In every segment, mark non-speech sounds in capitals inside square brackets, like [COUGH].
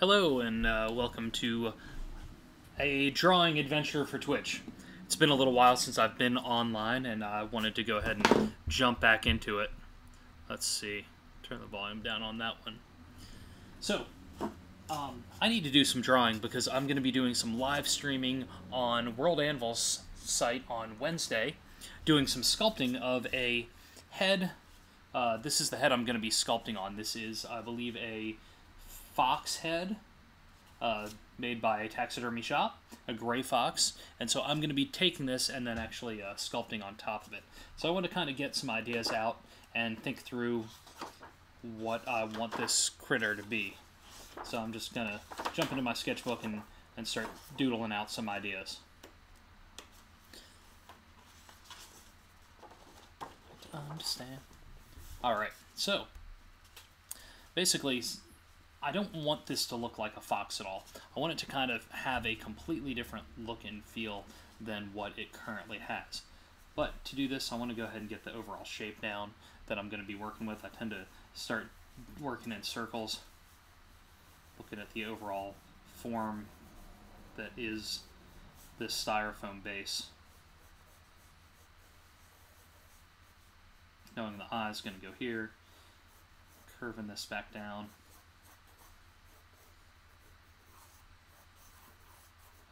Hello, and uh, welcome to a drawing adventure for Twitch. It's been a little while since I've been online, and I wanted to go ahead and jump back into it. Let's see. Turn the volume down on that one. So, um, I need to do some drawing because I'm going to be doing some live streaming on World Anvil's site on Wednesday, doing some sculpting of a head. Uh, this is the head I'm going to be sculpting on. This is, I believe, a fox head uh, made by a taxidermy shop, a gray fox. And so I'm going to be taking this and then actually uh, sculpting on top of it. So I want to kind of get some ideas out and think through what I want this critter to be. So I'm just going to jump into my sketchbook and, and start doodling out some ideas. I Understand. Alright, so basically I don't want this to look like a fox at all. I want it to kind of have a completely different look and feel than what it currently has. But to do this, I want to go ahead and get the overall shape down that I'm going to be working with. I tend to start working in circles, looking at the overall form that is this styrofoam base. Knowing the eye is going to go here, curving this back down.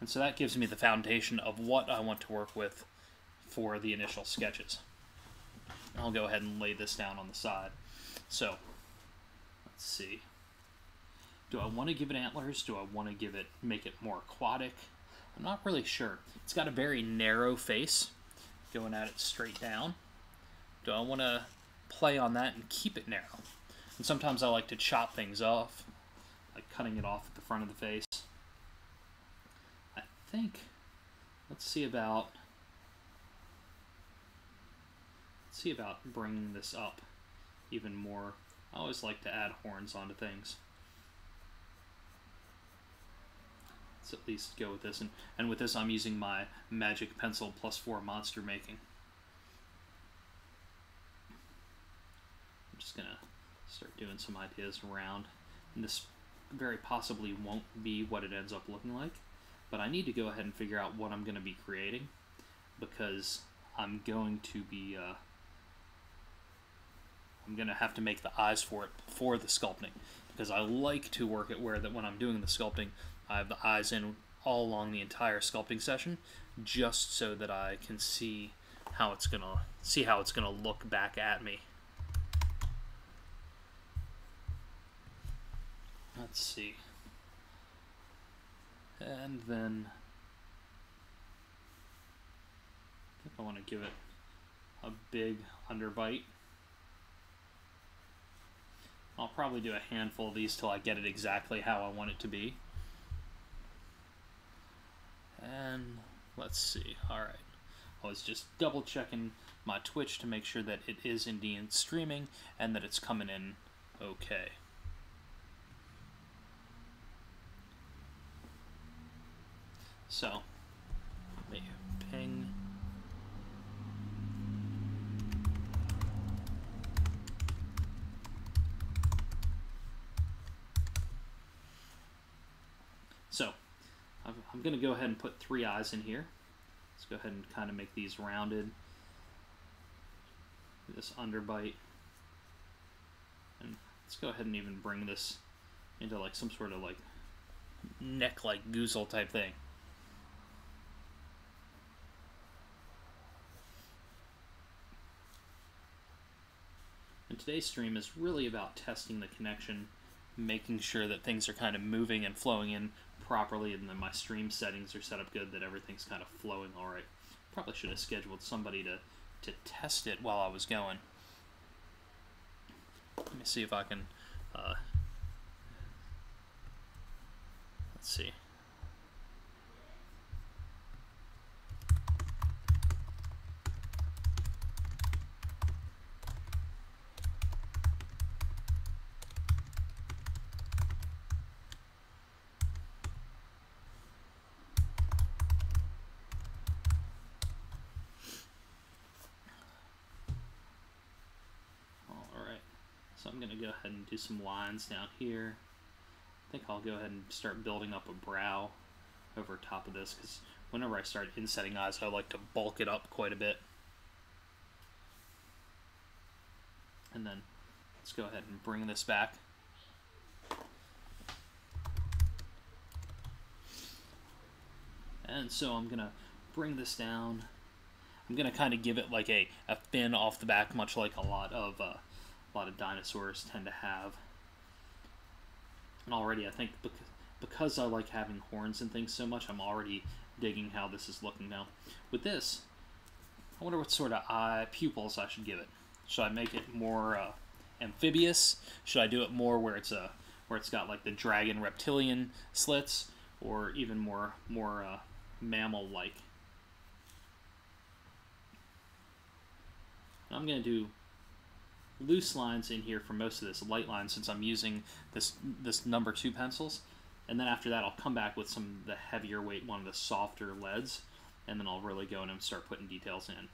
And so that gives me the foundation of what I want to work with for the initial sketches. I'll go ahead and lay this down on the side. So, let's see. Do I want to give it antlers? Do I want to give it, make it more aquatic? I'm not really sure. It's got a very narrow face, going at it straight down. Do I want to play on that and keep it narrow? And sometimes I like to chop things off, like cutting it off at the front of the face think, let's see about, let's see about bringing this up even more. I always like to add horns onto things. Let's at least go with this. And, and with this, I'm using my Magic Pencil plus 4 monster making. I'm just to start doing some ideas around. And this very possibly won't be what it ends up looking like. But I need to go ahead and figure out what I'm going to be creating because I'm going to be uh, I'm going to have to make the eyes for it before the sculpting because I like to work it where that when I'm doing the sculpting I have the eyes in all along the entire sculpting session just so that I can see how it's going to see how it's going to look back at me. Let's see and then I think I want to give it a big underbite. I'll probably do a handful of these till I get it exactly how I want it to be. And let's see. Alright. I was just double checking my Twitch to make sure that it is indeed streaming and that it's coming in okay. So, ping. So, I'm, I'm going to go ahead and put three eyes in here. Let's go ahead and kind of make these rounded. This underbite. And let's go ahead and even bring this into like some sort of like neck-like goozle type thing. Today's stream is really about testing the connection, making sure that things are kind of moving and flowing in properly, and then my stream settings are set up good, that everything's kind of flowing all right. Probably should have scheduled somebody to, to test it while I was going. Let me see if I can. Uh, let's see. So I'm going to go ahead and some lines down here. I think I'll go ahead and start building up a brow over top of this because whenever I start insetting eyes, I like to bulk it up quite a bit. And then let's go ahead and bring this back. And so I'm going to bring this down. I'm going to kind of give it like a, a fin off the back, much like a lot of uh, lot of dinosaurs tend to have. And already, I think because, I like having horns and things so much, I'm already digging how this is looking now. With this, I wonder what sort of eye pupils I should give it. Should I make it more uh, amphibious? Should I do it more where it's a where it's got like the dragon reptilian slits, or even more more uh, mammal-like? I'm going to do loose lines in here for most of this, light lines since I'm using this this number two pencils. And then after that, I'll come back with some the heavier weight, one of the softer leads, and then I'll really go in and start putting details in.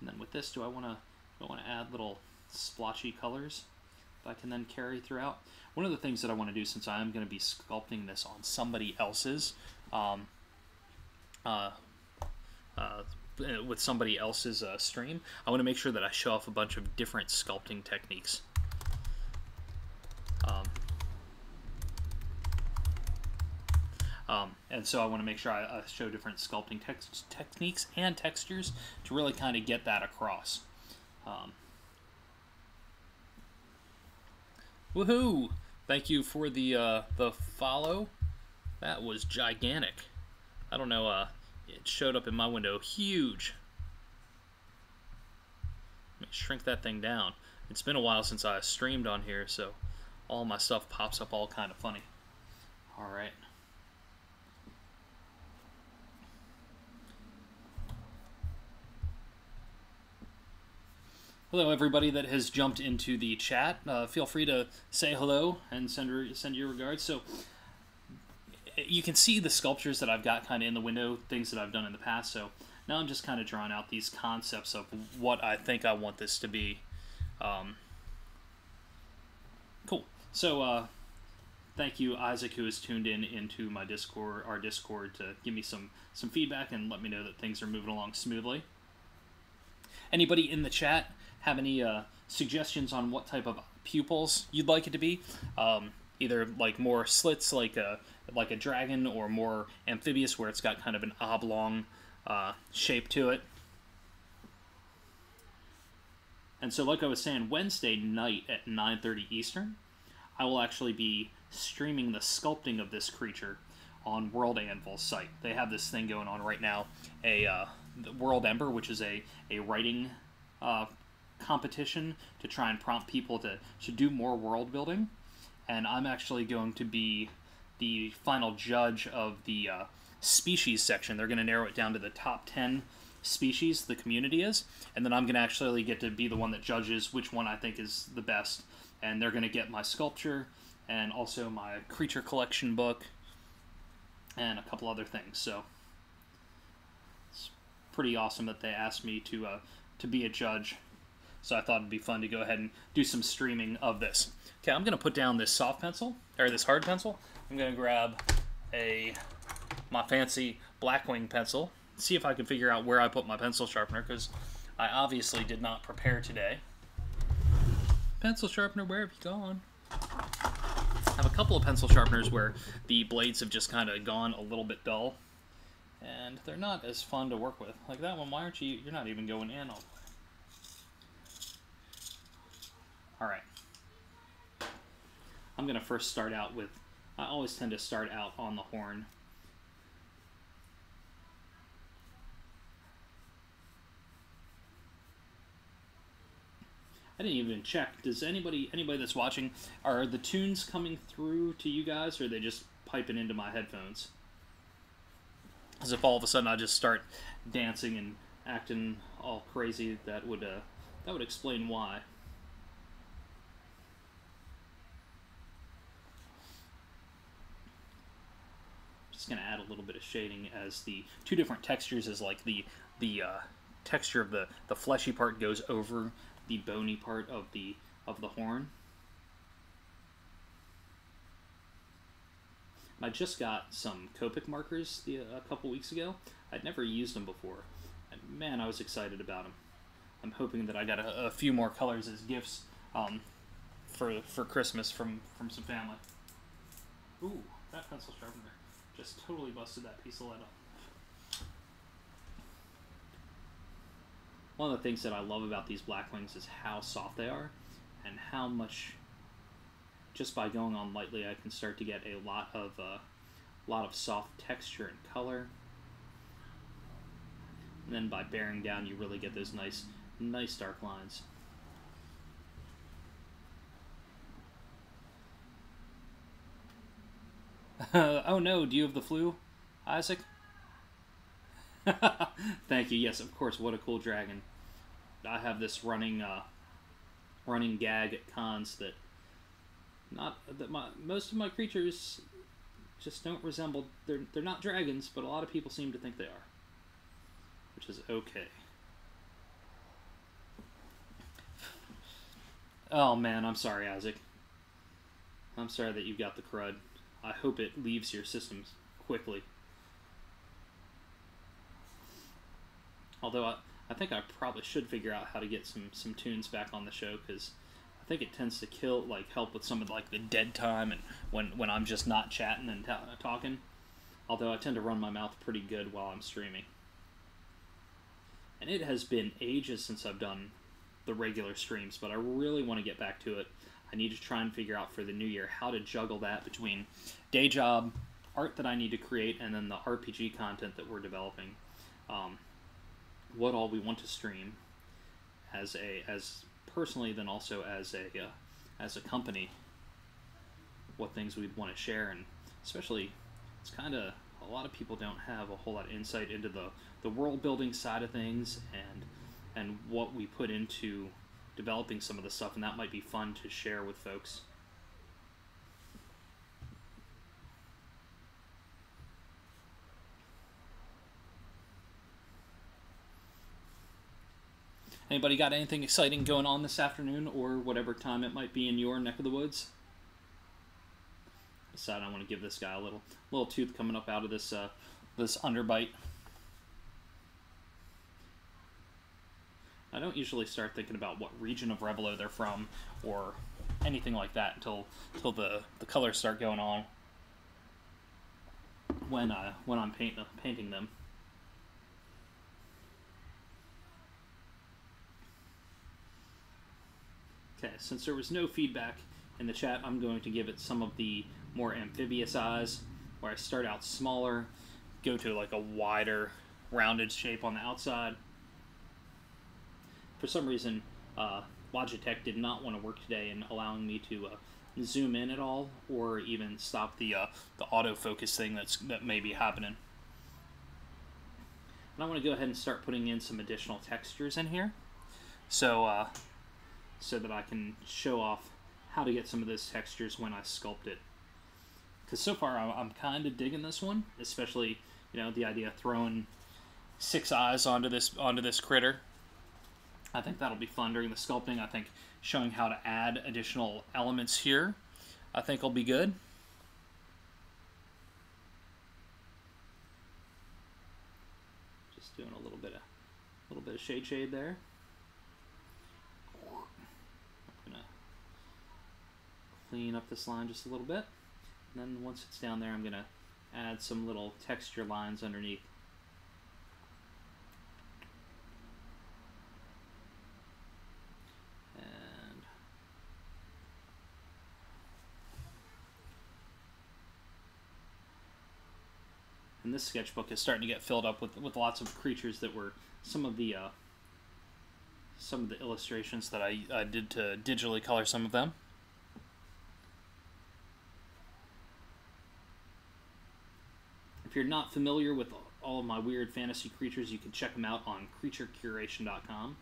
And then with this, do I want to I want to add little splotchy colors that I can then carry throughout? One of the things that I want to do, since I am going to be sculpting this on somebody else's um, uh, uh, with somebody else's uh, stream, I want to make sure that I show off a bunch of different sculpting techniques. Um, um, and so I want to make sure I, I show different sculpting techniques and textures to really kind of get that across. Um, woohoo! Thank you for the uh, the follow. That was gigantic. I don't know. Uh, it showed up in my window huge. Let me shrink that thing down. It's been a while since I streamed on here, so all my stuff pops up all kind of funny. Alright. Hello, everybody that has jumped into the chat. Uh, feel free to say hello and send, send your regards. So, you can see the sculptures that I've got kind of in the window, things that I've done in the past. So now I'm just kind of drawing out these concepts of what I think I want this to be. Um, cool. So uh, thank you, Isaac, who has tuned in into my Discord, our Discord, to give me some some feedback and let me know that things are moving along smoothly. Anybody in the chat have any uh, suggestions on what type of pupils you'd like it to be? Um, either like more slits, like a like a dragon or more amphibious where it's got kind of an oblong uh, shape to it. And so like I was saying, Wednesday night at 9.30 Eastern, I will actually be streaming the sculpting of this creature on World Anvil's site. They have this thing going on right now, a uh, World Ember, which is a, a writing uh, competition to try and prompt people to, to do more world building. And I'm actually going to be the final judge of the uh, species section. They're going to narrow it down to the top 10 species the community is, and then I'm going to actually get to be the one that judges which one I think is the best. And they're going to get my sculpture and also my creature collection book and a couple other things. So it's pretty awesome that they asked me to uh, to be a judge. So I thought it'd be fun to go ahead and do some streaming of this. Okay, I'm going to put down this soft pencil, or this hard pencil. I'm going to grab a my fancy Blackwing pencil, see if I can figure out where I put my pencil sharpener, because I obviously did not prepare today. Pencil sharpener, where have you gone? I have a couple of pencil sharpeners where the blades have just kind of gone a little bit dull, and they're not as fun to work with. Like that one, why aren't you, you're not even going in all. Alright. I'm going to first start out with I always tend to start out on the horn. I didn't even check. Does anybody anybody that's watching are the tunes coming through to you guys or are they just piping into my headphones? As if all of a sudden I just start dancing and acting all crazy, that would uh, that would explain why. Just going to add a little bit of shading as the two different textures is like the the uh, texture of the the fleshy part goes over the bony part of the of the horn. I just got some Copic markers the, a couple weeks ago. I'd never used them before, and man, I was excited about them. I'm hoping that I got a, a few more colors as gifts um, for for Christmas from from some family. Ooh, that pencil sharpener just totally busted that piece of lead up. One of the things that I love about these Blackwings is how soft they are, and how much just by going on lightly, I can start to get a lot of uh, lot of soft texture and color. And then by bearing down, you really get those nice, nice dark lines. [LAUGHS] oh no, do you have the flu, Isaac? [LAUGHS] Thank you. Yes, of course. What a cool dragon. I have this running, uh, running gag at cons that not that my most of my creatures just don't resemble. They're they're not dragons, but a lot of people seem to think they are, which is okay. Oh man, I'm sorry, Isaac. I'm sorry that you got the crud. I hope it leaves your systems quickly. Although I, I think I probably should figure out how to get some some tunes back on the show because I think it tends to kill, like, help with some of like the dead time and when when I'm just not chatting and talking. Although I tend to run my mouth pretty good while I'm streaming. And it has been ages since I've done the regular streams, but I really want to get back to it. I need to try and figure out for the new year how to juggle that between day job, art that I need to create, and then the RPG content that we're developing. Um, what all we want to stream as a as personally, then also as a uh, as a company, what things we'd want to share, and especially, it's kind of a lot of people don't have a whole lot of insight into the the world building side of things and and what we put into developing some of the stuff, and that might be fun to share with folks. Anybody got anything exciting going on this afternoon or whatever time it might be in your neck of the woods? Decide I want to give this guy a little little tooth coming up out of this uh, this underbite. I don't usually start thinking about what region of Revilo they're from or anything like that until until the the colors start going on when uh, when I'm paint, painting them. Okay, since there was no feedback in the chat, I'm going to give it some of the more amphibious eyes, where I start out smaller, go to like a wider, rounded shape on the outside. For some reason, uh, Logitech did not want to work today in allowing me to uh, zoom in at all, or even stop the uh, the autofocus thing that's that may be happening. And I want to go ahead and start putting in some additional textures in here. So uh, so that I can show off how to get some of those textures when I sculpt it. Because so far I'm kind of digging this one, especially you know the idea of throwing six eyes onto this onto this critter. I think that'll be fun during the sculpting. I think showing how to add additional elements here, I think will be good. Just doing a little bit of a little bit of shade shade there. I'm to clean up this line just a little bit. And then once it's down there, I'm going to add some little texture lines underneath. This sketchbook is starting to get filled up with, with lots of creatures that were some of the uh, some of the illustrations that I, I did to digitally color some of them. If you're not familiar with all of my weird fantasy creatures, you can check them out on creaturecuration.com.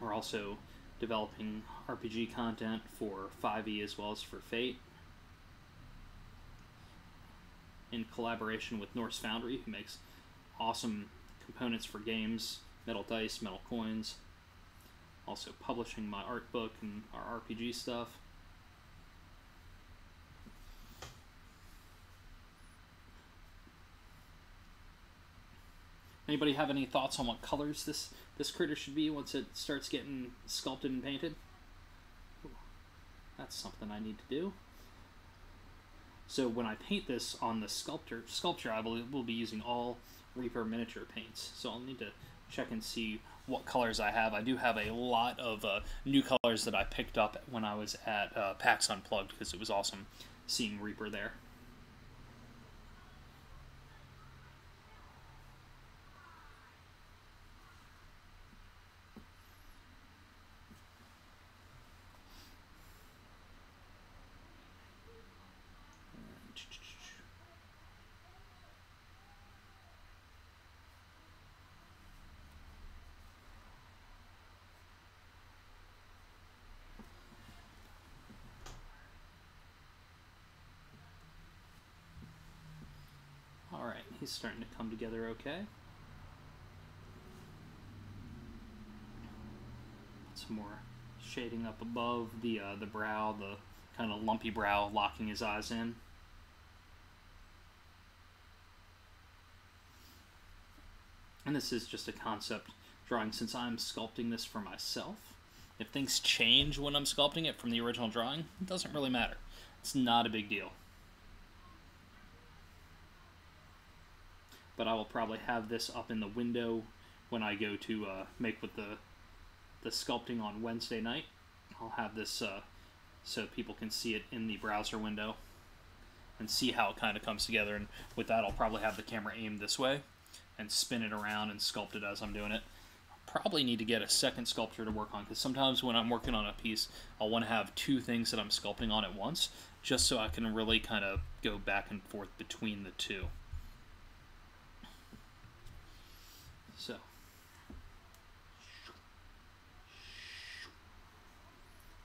We're also developing RPG content for 5e as well as for Fate in collaboration with Norse Foundry, who makes awesome components for games, metal dice, metal coins. Also publishing my art book and our RPG stuff. Anybody have any thoughts on what colors this this critter should be once it starts getting sculpted and painted? That's something I need to do. So when I paint this on the sculptor sculpture, I will, will be using all Reaper miniature paints. So I'll need to check and see what colors I have. I do have a lot of uh, new colors that I picked up when I was at uh, PAX Unplugged because it was awesome seeing Reaper there. He's starting to come together okay. Some more shading up above the uh, the brow, the kind of lumpy brow, locking his eyes in. And this is just a concept drawing since I'm sculpting this for myself. If things change when I'm sculpting it from the original drawing, it doesn't really matter. It's not a big deal. But I will probably have this up in the window when I go to uh, make with the the sculpting on Wednesday night. I'll have this uh, so people can see it in the browser window and see how it kind of comes together. And with that, I'll probably have the camera aimed this way and spin it around and sculpt it as I'm doing it. I probably need to get a second sculpture to work on because sometimes when I'm working on a piece, I'll want to have two things that I'm sculpting on at once just so I can really kind of go back and forth between the two. So.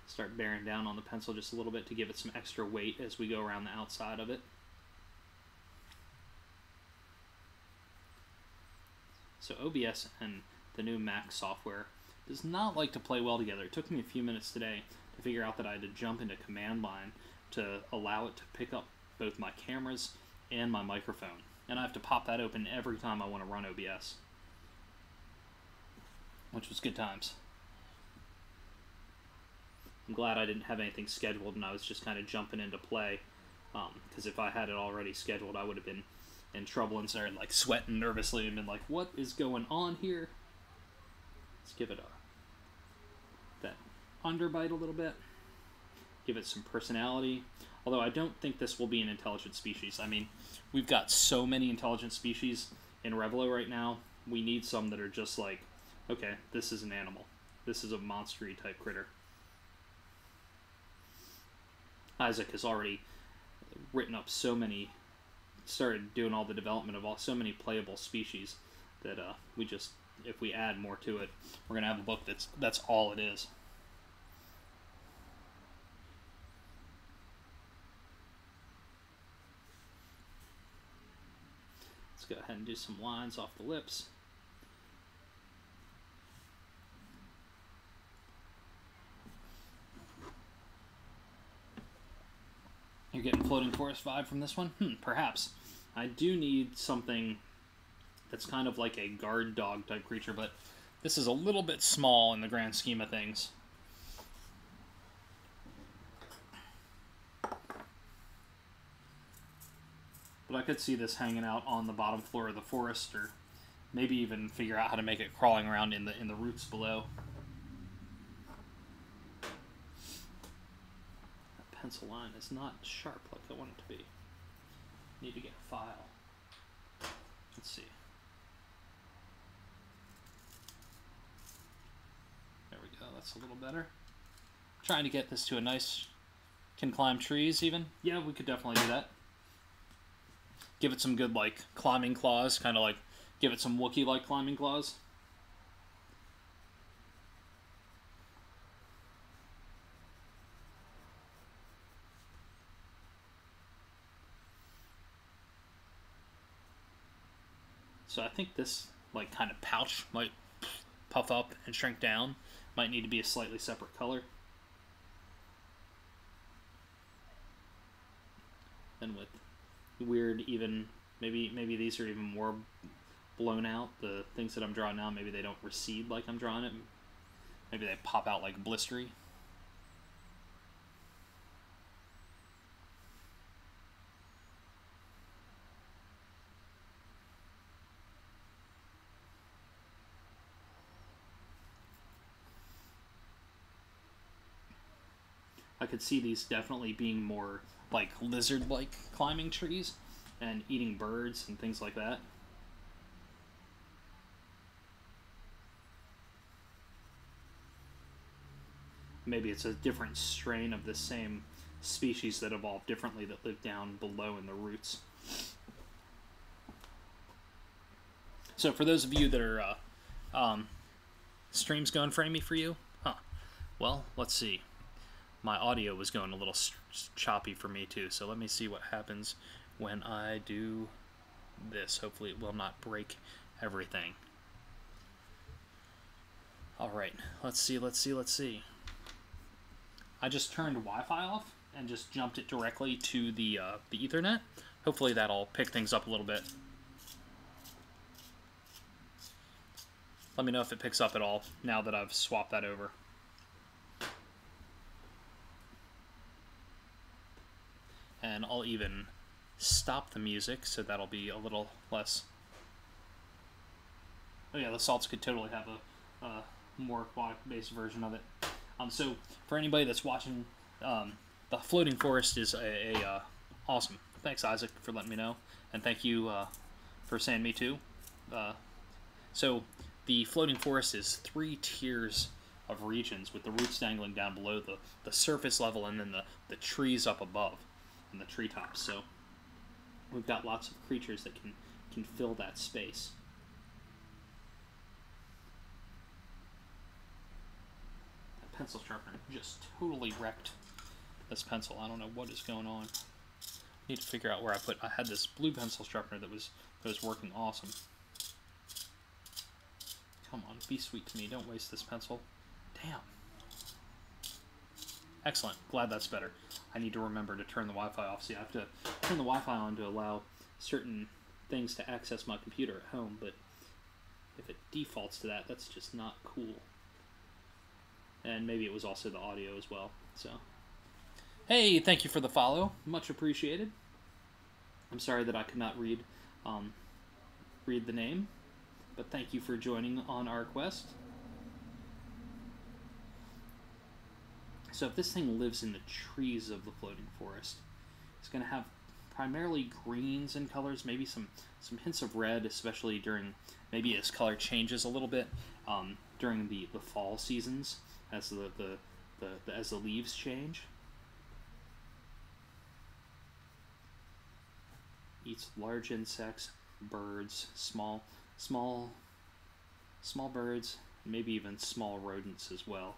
Start bearing down on the pencil just a little bit to give it some extra weight as we go around the outside of it. So OBS and the new Mac software does not like to play well together. It took me a few minutes today to figure out that I had to jump into command line to allow it to pick up both my cameras and my microphone. And I have to pop that open every time I want to run OBS which was good times. I'm glad I didn't have anything scheduled and I was just kind of jumping into play. Because um, if I had it already scheduled, I would have been in trouble and started like sweating nervously and been like, "What is going on here?" Let's give it a that underbite a little bit. Give it some personality. Although I don't think this will be an intelligent species. I mean, we've got so many intelligent species in Revilo right now. We need some that are just like okay, this is an animal. This is a monstery type critter. Isaac has already written up so many, started doing all the development of all so many playable species that uh, we just, if we add more to it, we're gonna have a book that's that's all it is. Let's go ahead and do some lines off the lips. You're getting floating forest vibe from this one? Hmm, perhaps. I do need something that's kind of like a guard dog type creature, but this is a little bit small in the grand scheme of things. But I could see this hanging out on the bottom floor of the forest, or maybe even figure out how to make it crawling around in the in the roots below. Pencil line is not sharp like I want it to be. Need to get a file. Let's see. There we go, that's a little better. Trying to get this to a nice, can climb trees even. Yeah, we could definitely do that. Give it some good like climbing claws, kind of like give it some Wookiee-like climbing claws. So I think this like kind of pouch might puff up and shrink down. Might need to be a slightly separate color. And with weird even maybe maybe these are even more blown out. The things that I'm drawing now, maybe they don't recede like I'm drawing it. Maybe they pop out like blistery. Could see these definitely being more like lizard like climbing trees and eating birds and things like that. Maybe it's a different strain of the same species that evolved differently that live down below in the roots. So, for those of you that are, uh, um, streams going framey for you? Huh. Well, let's see my audio was going a little choppy for me too. So let me see what happens when I do this. Hopefully it will not break everything. All right, let's see, let's see, let's see. I just turned Wi-Fi off and just jumped it directly to the, uh, the Ethernet. Hopefully that'll pick things up a little bit. Let me know if it picks up at all now that I've swapped that over. And I'll even stop the music so that'll be a little less. Oh yeah the salts could totally have a, a more aquatic based version of it. Um, so for anybody that's watching um, the floating forest is a, a uh, awesome. Thanks Isaac for letting me know and thank you uh, for saying me too. Uh, so the floating forest is three tiers of regions with the roots dangling down below the, the surface level and then the, the trees up above in the treetops. So we've got lots of creatures that can, can fill that space. That pencil sharpener just totally wrecked this pencil. I don't know what is going on. I need to figure out where I put. I had this blue pencil sharpener that was that was working awesome. Come on, be sweet to me. Don't waste this pencil. Damn. Excellent. Glad that's better. I need to remember to turn the Wi-Fi off. See, I have to turn the Wi-Fi on to allow certain things to access my computer at home, but if it defaults to that, that's just not cool. And maybe it was also the audio as well. So, hey, thank you for the follow. Much appreciated. I'm sorry that I could not read um, read the name, but thank you for joining on our quest. So if this thing lives in the trees of the floating forest, it's going to have primarily greens in colors, maybe some, some hints of red, especially during, maybe its color changes a little bit um, during the, the fall seasons as the, the, the, the as the leaves change. Eats large insects, birds, small, small, small birds, maybe even small rodents as well.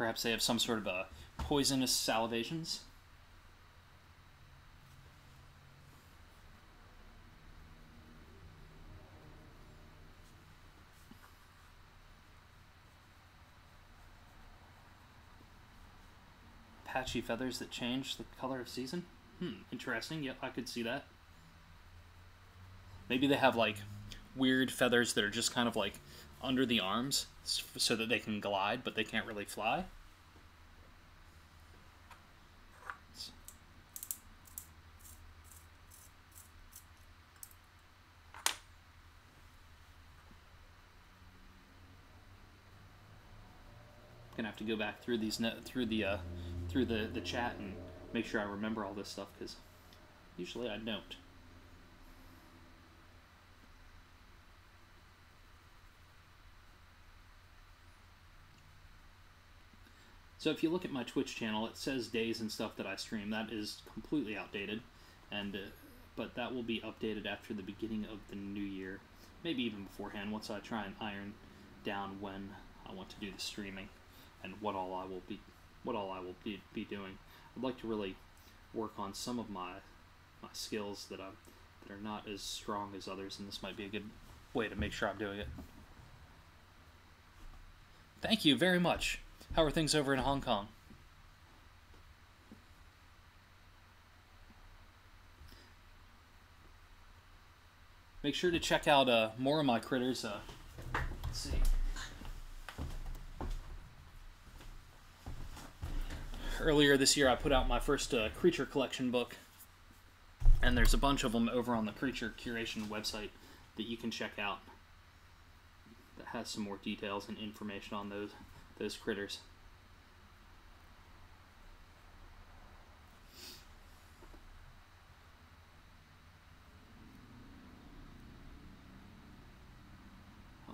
Perhaps they have some sort of a poisonous salivations. Patchy feathers that change the color of season? Hmm, interesting. Yep, I could see that. Maybe they have like weird feathers that are just kind of like under the arms so that they can glide, but they can't really fly. gonna have to go back through these through the uh, through the the chat and make sure I remember all this stuff because usually I don't. So if you look at my Twitch channel, it says days and stuff that I stream. That is completely outdated, and uh, but that will be updated after the beginning of the new year, maybe even beforehand. Once I try and iron down when I want to do the streaming, and what all I will be, what all I will be, be doing. I'd like to really work on some of my my skills that I'm that are not as strong as others, and this might be a good way to make sure I'm doing it. Thank you very much. How are things over in Hong Kong? Make sure to check out uh, more of my critters. Uh, let's see. Earlier this year, I put out my first uh, creature collection book, and there's a bunch of them over on the creature curation website that you can check out. That has some more details and information on those those critters.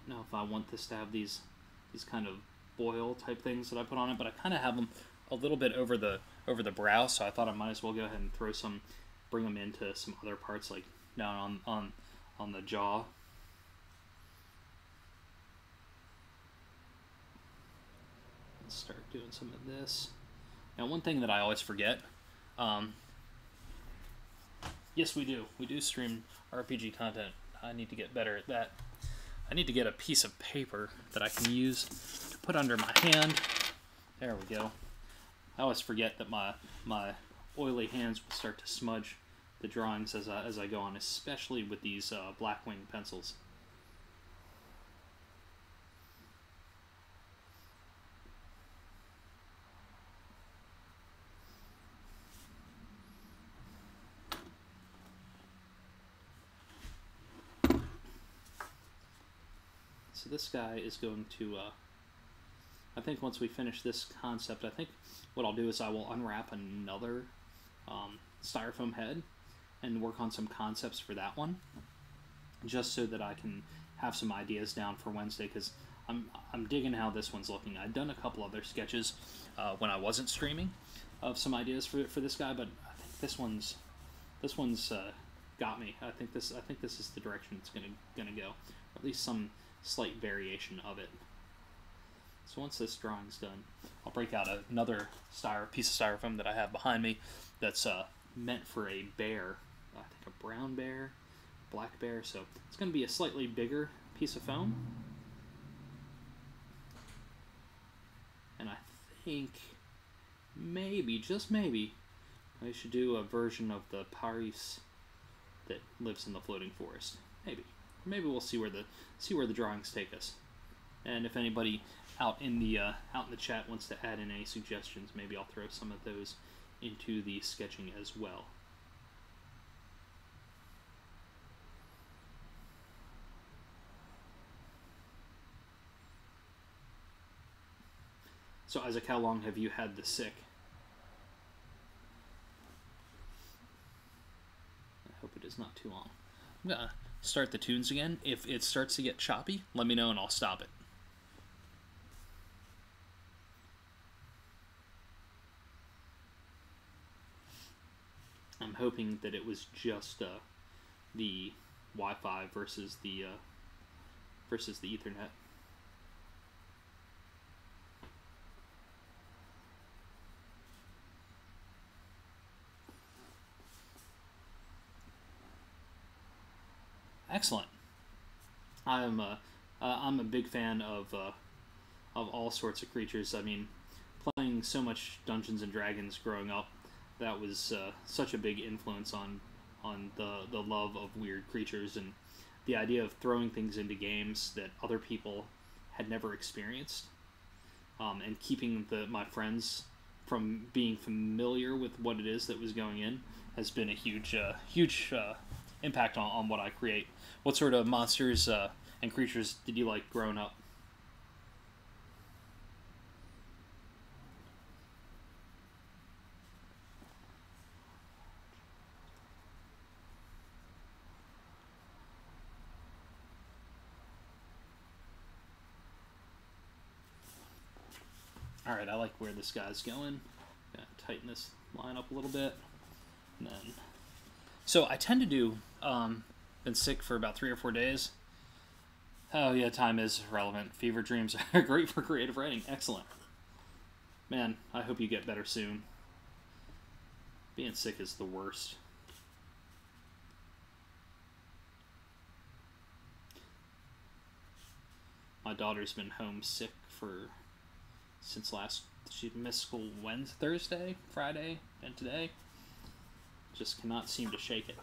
know if I want this to have these these kind of boil type things that I put on it, but I kind of have them a little bit over the over the brow, so I thought I might as well go ahead and throw some, bring them into some other parts like down on on on the jaw. Let's start doing some of this. Now, one thing that I always forget. Um, yes, we do. We do stream RPG content. I need to get better at that. I need to get a piece of paper that I can use to put under my hand. There we go. I always forget that my my oily hands will start to smudge the drawings as I, as I go on, especially with these uh, Blackwing pencils. This guy is going to, uh, I think once we finish this concept, I think what I'll do is I will unwrap another um, styrofoam head and work on some concepts for that one, just so that I can have some ideas down for Wednesday, because I'm, I'm digging how this one's looking. I've done a couple other sketches uh, when I wasn't streaming of some ideas for, for this guy, but I think this one's this one's uh, got me. I think this I think this is the direction it's gonna gonna go, or at least some slight variation of it. So once this drawing's done, I'll break out another styro piece of styrofoam that I have behind me that's uh, meant for a bear. I think a brown bear, black bear. So it's going to be a slightly bigger piece of foam. And I think maybe, just maybe, I should do a version of the Paris that lives in the floating forest. Maybe maybe we'll see where the see where the drawings take us. And if anybody out in the uh, out in the chat wants to add in any suggestions, maybe I'll throw some of those into the sketching as well. So, Isaac, how long have you had the sick? I hope it is not too long. I'm gonna start the tunes again. If it starts to get choppy, let me know and I'll stop it. I'm hoping that it was just uh, the Wi-Fi versus the uh, versus the Ethernet. Excellent. I'm a, uh, I'm a big fan of uh, of all sorts of creatures. I mean, playing so much Dungeons and Dragons growing up, that was uh, such a big influence on on the the love of weird creatures and the idea of throwing things into games that other people had never experienced, um, and keeping the my friends from being familiar with what it is that was going in has been a huge uh, huge uh, impact on, on what I create. What sort of monsters uh, and creatures did you like growing up? Alright, I like where this guy's going. Gonna tighten this line up a little bit. And then so I tend to do. Um, been sick for about three or four days. Oh yeah, time is relevant. Fever dreams [LAUGHS] are great for creative writing. Excellent. Man, I hope you get better soon. Being sick is the worst. My daughter's been home sick for since last she missed school Wednesday, Thursday, Friday, and today. Just cannot seem to shake it.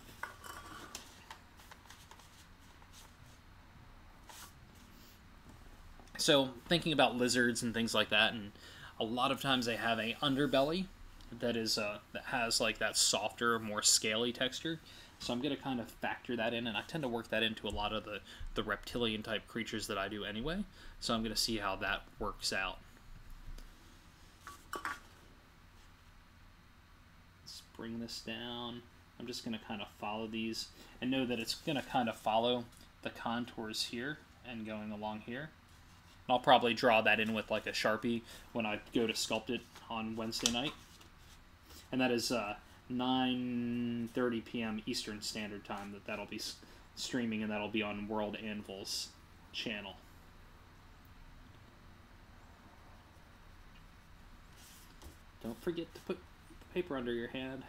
So thinking about lizards and things like that, and a lot of times they have a underbelly that is uh, that has like that softer, more scaly texture. So I'm gonna kind of factor that in, and I tend to work that into a lot of the the reptilian type creatures that I do anyway. So I'm gonna see how that works out. Let's bring this down. I'm just gonna kind of follow these and know that it's gonna kind of follow the contours here and going along here. I'll probably draw that in with like a Sharpie when I go to sculpt it on Wednesday night. And that is uh, 9.30 p.m. Eastern Standard Time that that'll be streaming and that'll be on World Anvil's channel. Don't forget to put paper under your hand.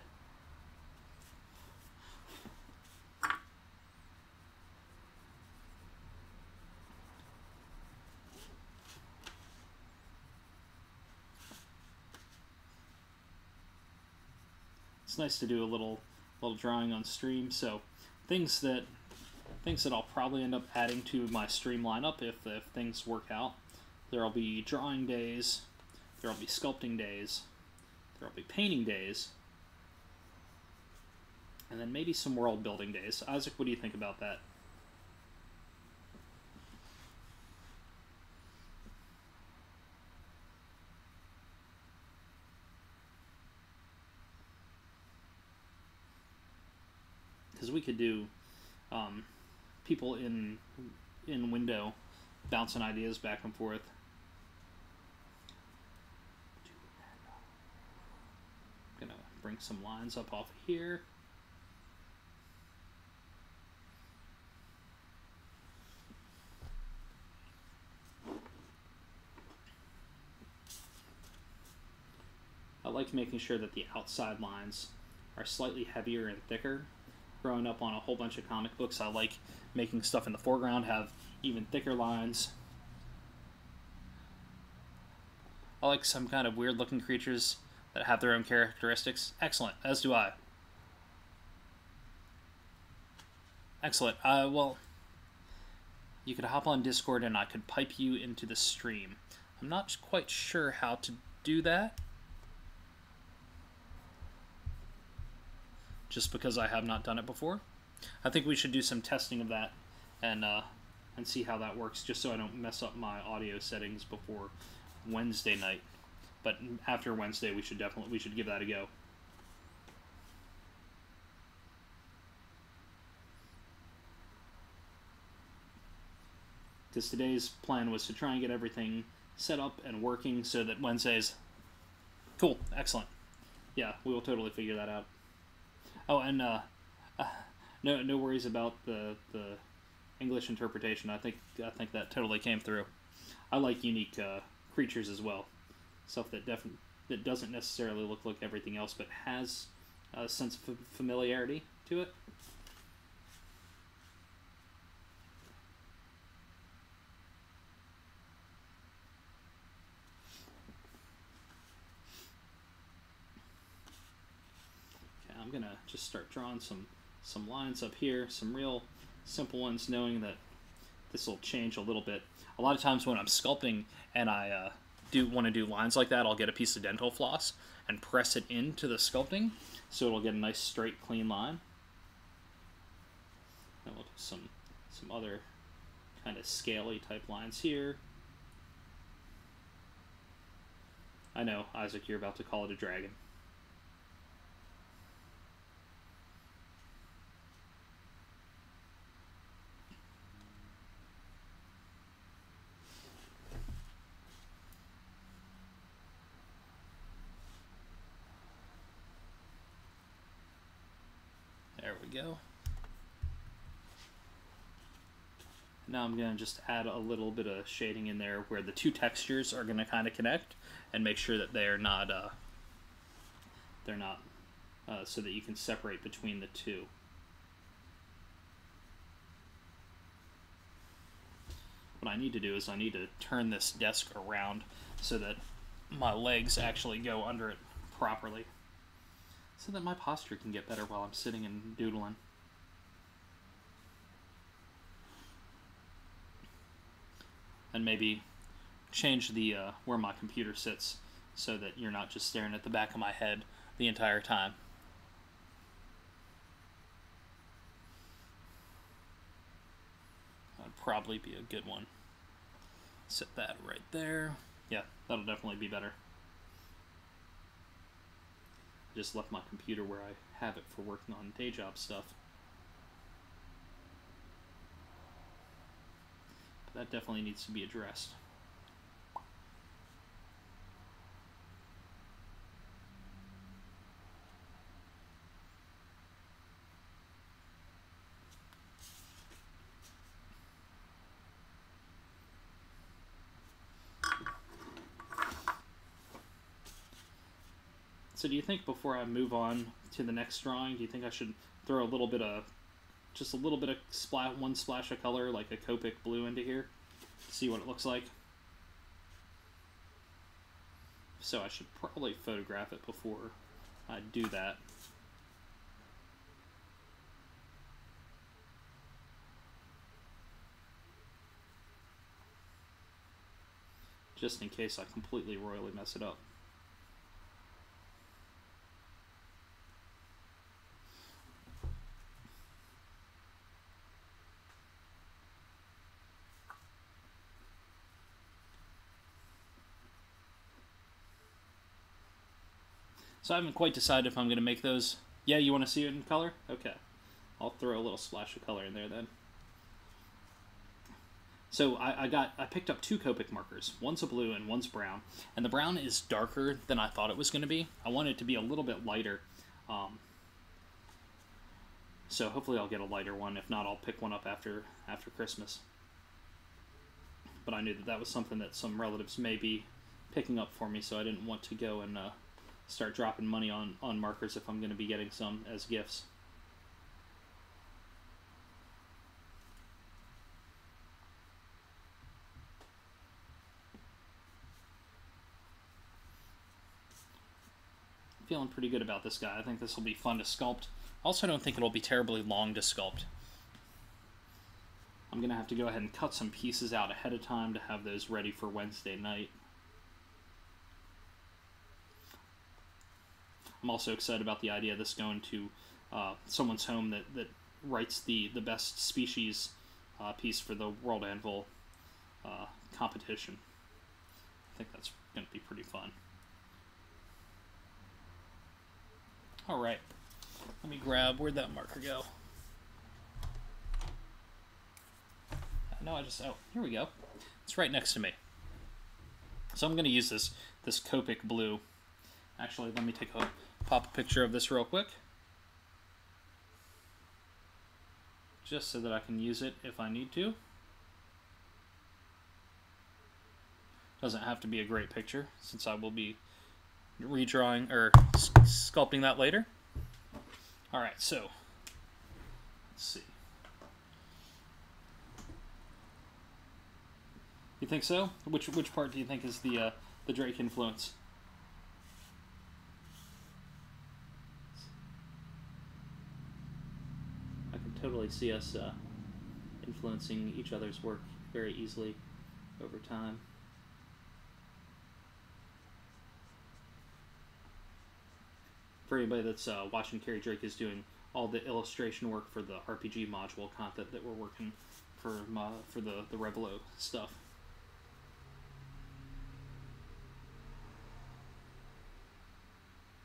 It's nice to do a little little drawing on stream. So things that things that I'll probably end up adding to my stream lineup if, if things work out. There'll be drawing days, there'll be sculpting days, there'll be painting days, and then maybe some world building days. Isaac, what do you think about that? Because we could do um, people in in window bouncing ideas back and forth. I'm gonna bring some lines up off here. I like making sure that the outside lines are slightly heavier and thicker growing up on a whole bunch of comic books, I like making stuff in the foreground have even thicker lines. I like some kind of weird looking creatures that have their own characteristics. Excellent, as do I. Excellent. Uh, well, you could hop on Discord and I could pipe you into the stream. I'm not quite sure how to do that. Just because I have not done it before. I think we should do some testing of that and uh, and see how that works, just so I don't mess up my audio settings before Wednesday night. But after Wednesday, we should definitely we should give that a go. Because today's plan was to try and get everything set up and working so that Wednesdays. Cool, excellent. Yeah, we will totally figure that out. Oh, and uh, uh, [SIGHS] no no worries about the the English interpretation. I think I think that totally came through. I like unique uh, creatures as well, stuff that definitely that doesn't necessarily look like everything else, but has a sense of familiarity to it. Gonna just start drawing some some lines up here, some real simple ones, knowing that this will change a little bit. A lot of times when I'm sculpting and I uh, do want to do lines like that, I'll get a piece of dental floss and press it into the sculpting so it'll get a nice straight clean line. And we'll do some some other kind of scaly type lines here. I know, Isaac, you're about to call it a dragon. go. Now I'm going to just add a little bit of shading in there where the two textures are going to kind of connect and make sure that they're not, uh, they're not, uh, so that you can separate between the two. What I need to do is I need to turn this desk around so that my legs actually go under it properly so that my posture can get better while I'm sitting and doodling. And maybe change the uh, where my computer sits so that you're not just staring at the back of my head the entire time. That'd probably be a good one. Set that right there. Yeah, that'll definitely be better. I just left my computer where I have it for working on day job stuff. That definitely needs to be addressed. So do you think before I move on to the next drawing, do you think I should throw a little bit of, just a little bit of splat, one splash of color, like a Copic blue into here, see what it looks like? So I should probably photograph it before I do that. Just in case I completely royally mess it up. So I haven't quite decided if I'm going to make those. Yeah, you want to see it in color? Okay. I'll throw a little splash of color in there then. So I, I, got I picked up two Copic markers. One's a blue and one's brown. And the brown is darker than I thought it was going to be. I want it to be a little bit lighter. Um, so hopefully I'll get a lighter one. If not, I'll pick one up after after Christmas. But I knew that that was something that some relatives may be picking up for me, so I didn't want to go and uh, start dropping money on, on markers if I'm going to be getting some as gifts. Feeling pretty good about this guy. I think this will be fun to sculpt. Also, don't think it'll be terribly long to sculpt. I'm going to have to go ahead and cut some pieces out ahead of time to have those ready for Wednesday night. I'm also excited about the idea of this going to uh, someone's home that, that writes the, the best species uh, piece for the World Anvil uh, competition. I think that's going to be pretty fun. All right, let me grab, where'd that marker go? No, I just, oh, here we go. It's right next to me. So I'm going to use this, this Copic blue. Actually, let me take a pop a picture of this real quick. Just so that I can use it if I need to. Doesn't have to be a great picture since I will be redrawing or sculpting that later. Alright, so let's see. You think so? Which which part do you think is the uh, the Drake influence? Totally see us uh, influencing each other's work very easily over time. For anybody that's uh, watching, Carrie Drake is doing all the illustration work for the RPG module content that we're working for for the the Revilo stuff.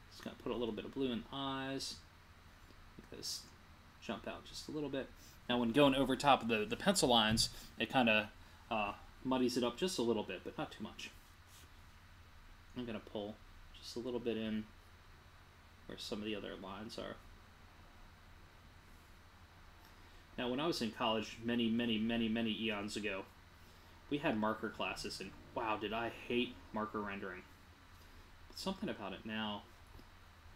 Just gonna put a little bit of blue in the eyes because jump out just a little bit. Now when going over top of the, the pencil lines, it kind of uh, muddies it up just a little bit, but not too much. I'm going to pull just a little bit in where some of the other lines are. Now when I was in college many, many, many, many eons ago, we had marker classes, and wow, did I hate marker rendering. But something about it now,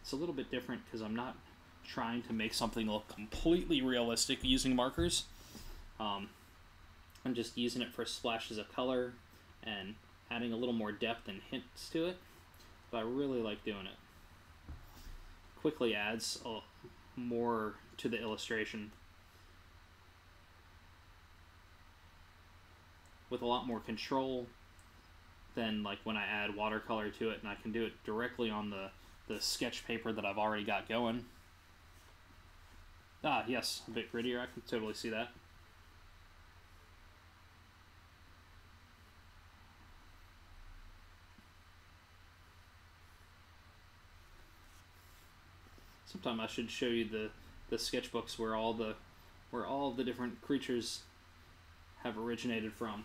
it's a little bit different because I'm not trying to make something look completely realistic using markers. Um, I'm just using it for splashes of color and adding a little more depth and hints to it, but I really like doing it. Quickly adds a, more to the illustration with a lot more control than like when I add watercolor to it and I can do it directly on the, the sketch paper that I've already got going. Ah, yes, a bit grittier, I can totally see that. Sometime I should show you the, the sketchbooks where all the where all the different creatures have originated from.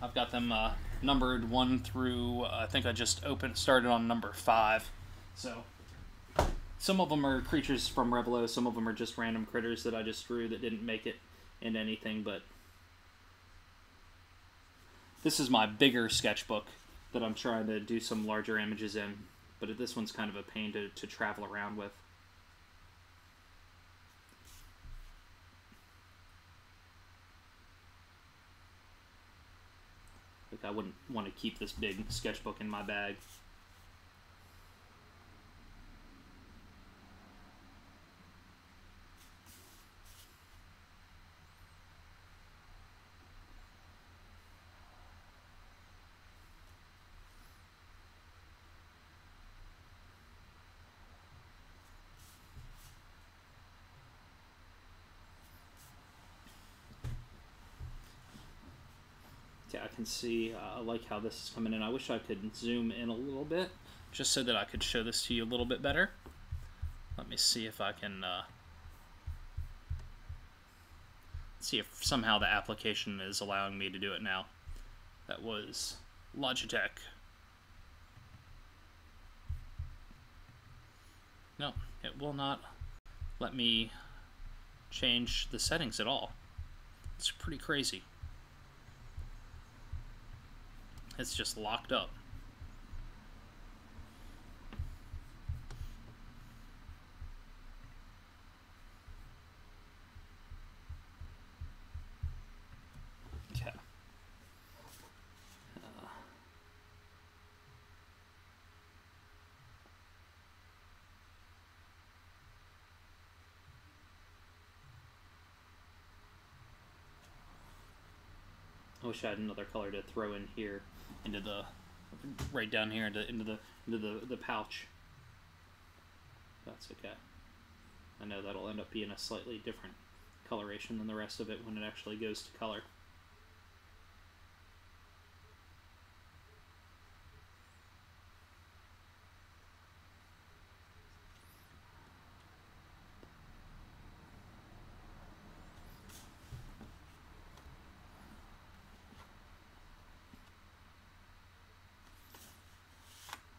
I've got them uh, numbered one through. Uh, I think I just opened started on number five. So some of them are creatures from Revilo. Some of them are just random critters that I just drew that didn't make it into anything. But this is my bigger sketchbook that I'm trying to do some larger images in. But this one's kind of a pain to, to travel around with. Like I wouldn't want to keep this big sketchbook in my bag. See, uh, I like how this is coming in. I wish I could zoom in a little bit, just so that I could show this to you a little bit better. Let me see if I can, uh, see if somehow the application is allowing me to do it now. That was Logitech. No, it will not let me change the settings at all. It's pretty crazy. It's just locked up. Uh, I wish I had another color to throw in here into the right down here into into the into the the pouch. That's okay. I know that'll end up being a slightly different coloration than the rest of it when it actually goes to color.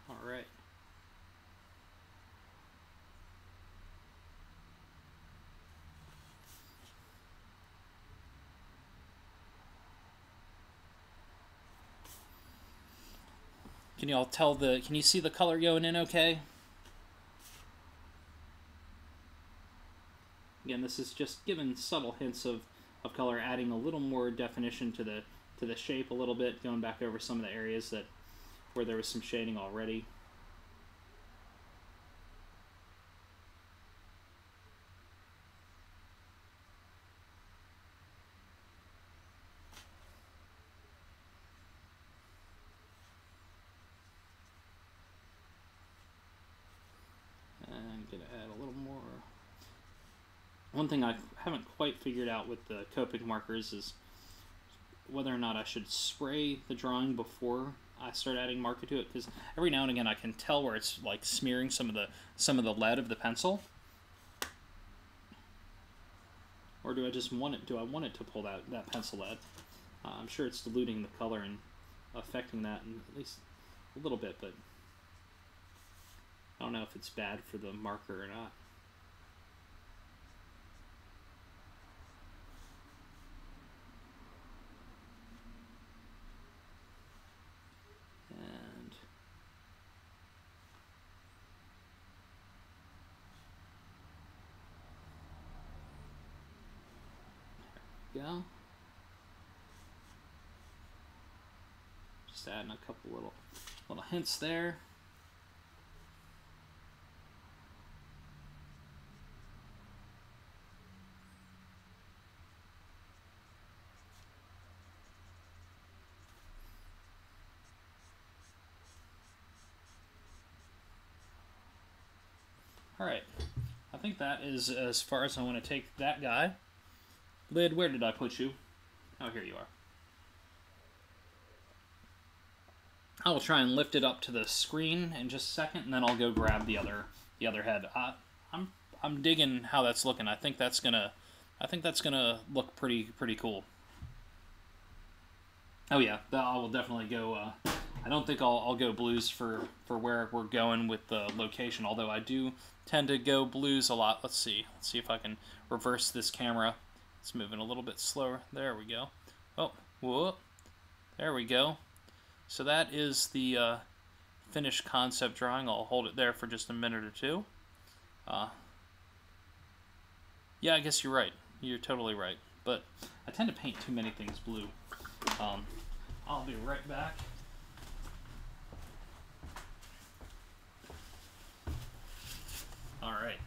All right. Can you all tell the, can you see the color going in okay? Again, this is just giving subtle hints of, of color, adding a little more definition to the to the shape a little bit, going back over some of the areas that where there was some shading already. And gonna add a little more. One thing I haven't quite figured out with the Copic markers is whether or not I should spray the drawing before I start adding marker to it because every now and again I can tell where it's like smearing some of the some of the lead of the pencil. Or do I just want it? Do I want it to pull that that pencil lead? Uh, I'm sure it's diluting the color and affecting that in at least a little bit, but I don't know if it's bad for the marker or not. And Just adding a couple little little hints there. Alright, I think that is as far as I want to take that guy. Lid, where did I put you? Oh, here you are. I will try and lift it up to the screen in just a second, and then I'll go grab the other the other head. Uh, I'm I'm digging how that's looking. I think that's gonna I think that's gonna look pretty pretty cool. Oh yeah, I will definitely go. Uh, I don't think I'll, I'll go blues for for where we're going with the location. Although I do tend to go blues a lot. Let's see. Let's see if I can reverse this camera. It's moving a little bit slower. There we go. Oh, whoop. There we go. So that is the uh, finished concept drawing. I'll hold it there for just a minute or two. Uh, yeah, I guess you're right. You're totally right. But I tend to paint too many things blue. Um, I'll be right back. Alright.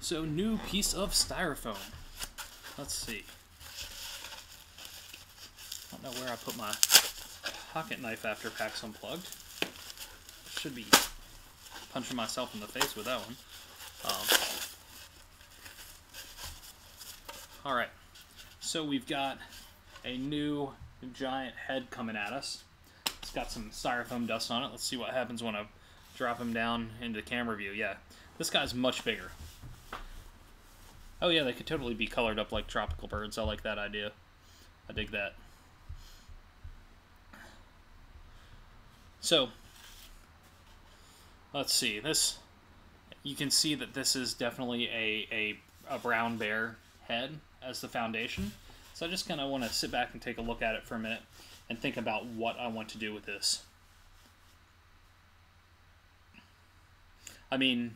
So, new piece of styrofoam. Let's see. I don't know where I put my pocket knife after PAX Unplugged. Should be punching myself in the face with that one. Um, Alright, so we've got a new giant head coming at us. It's got some styrofoam dust on it. Let's see what happens when I drop him down into camera view. Yeah, this guy's much bigger. Oh yeah, they could totally be colored up like tropical birds. I like that idea. I dig that. So, let's see. This, you can see that this is definitely a, a, a brown bear head as the foundation. So I just kind of want to sit back and take a look at it for a minute and think about what I want to do with this. I mean,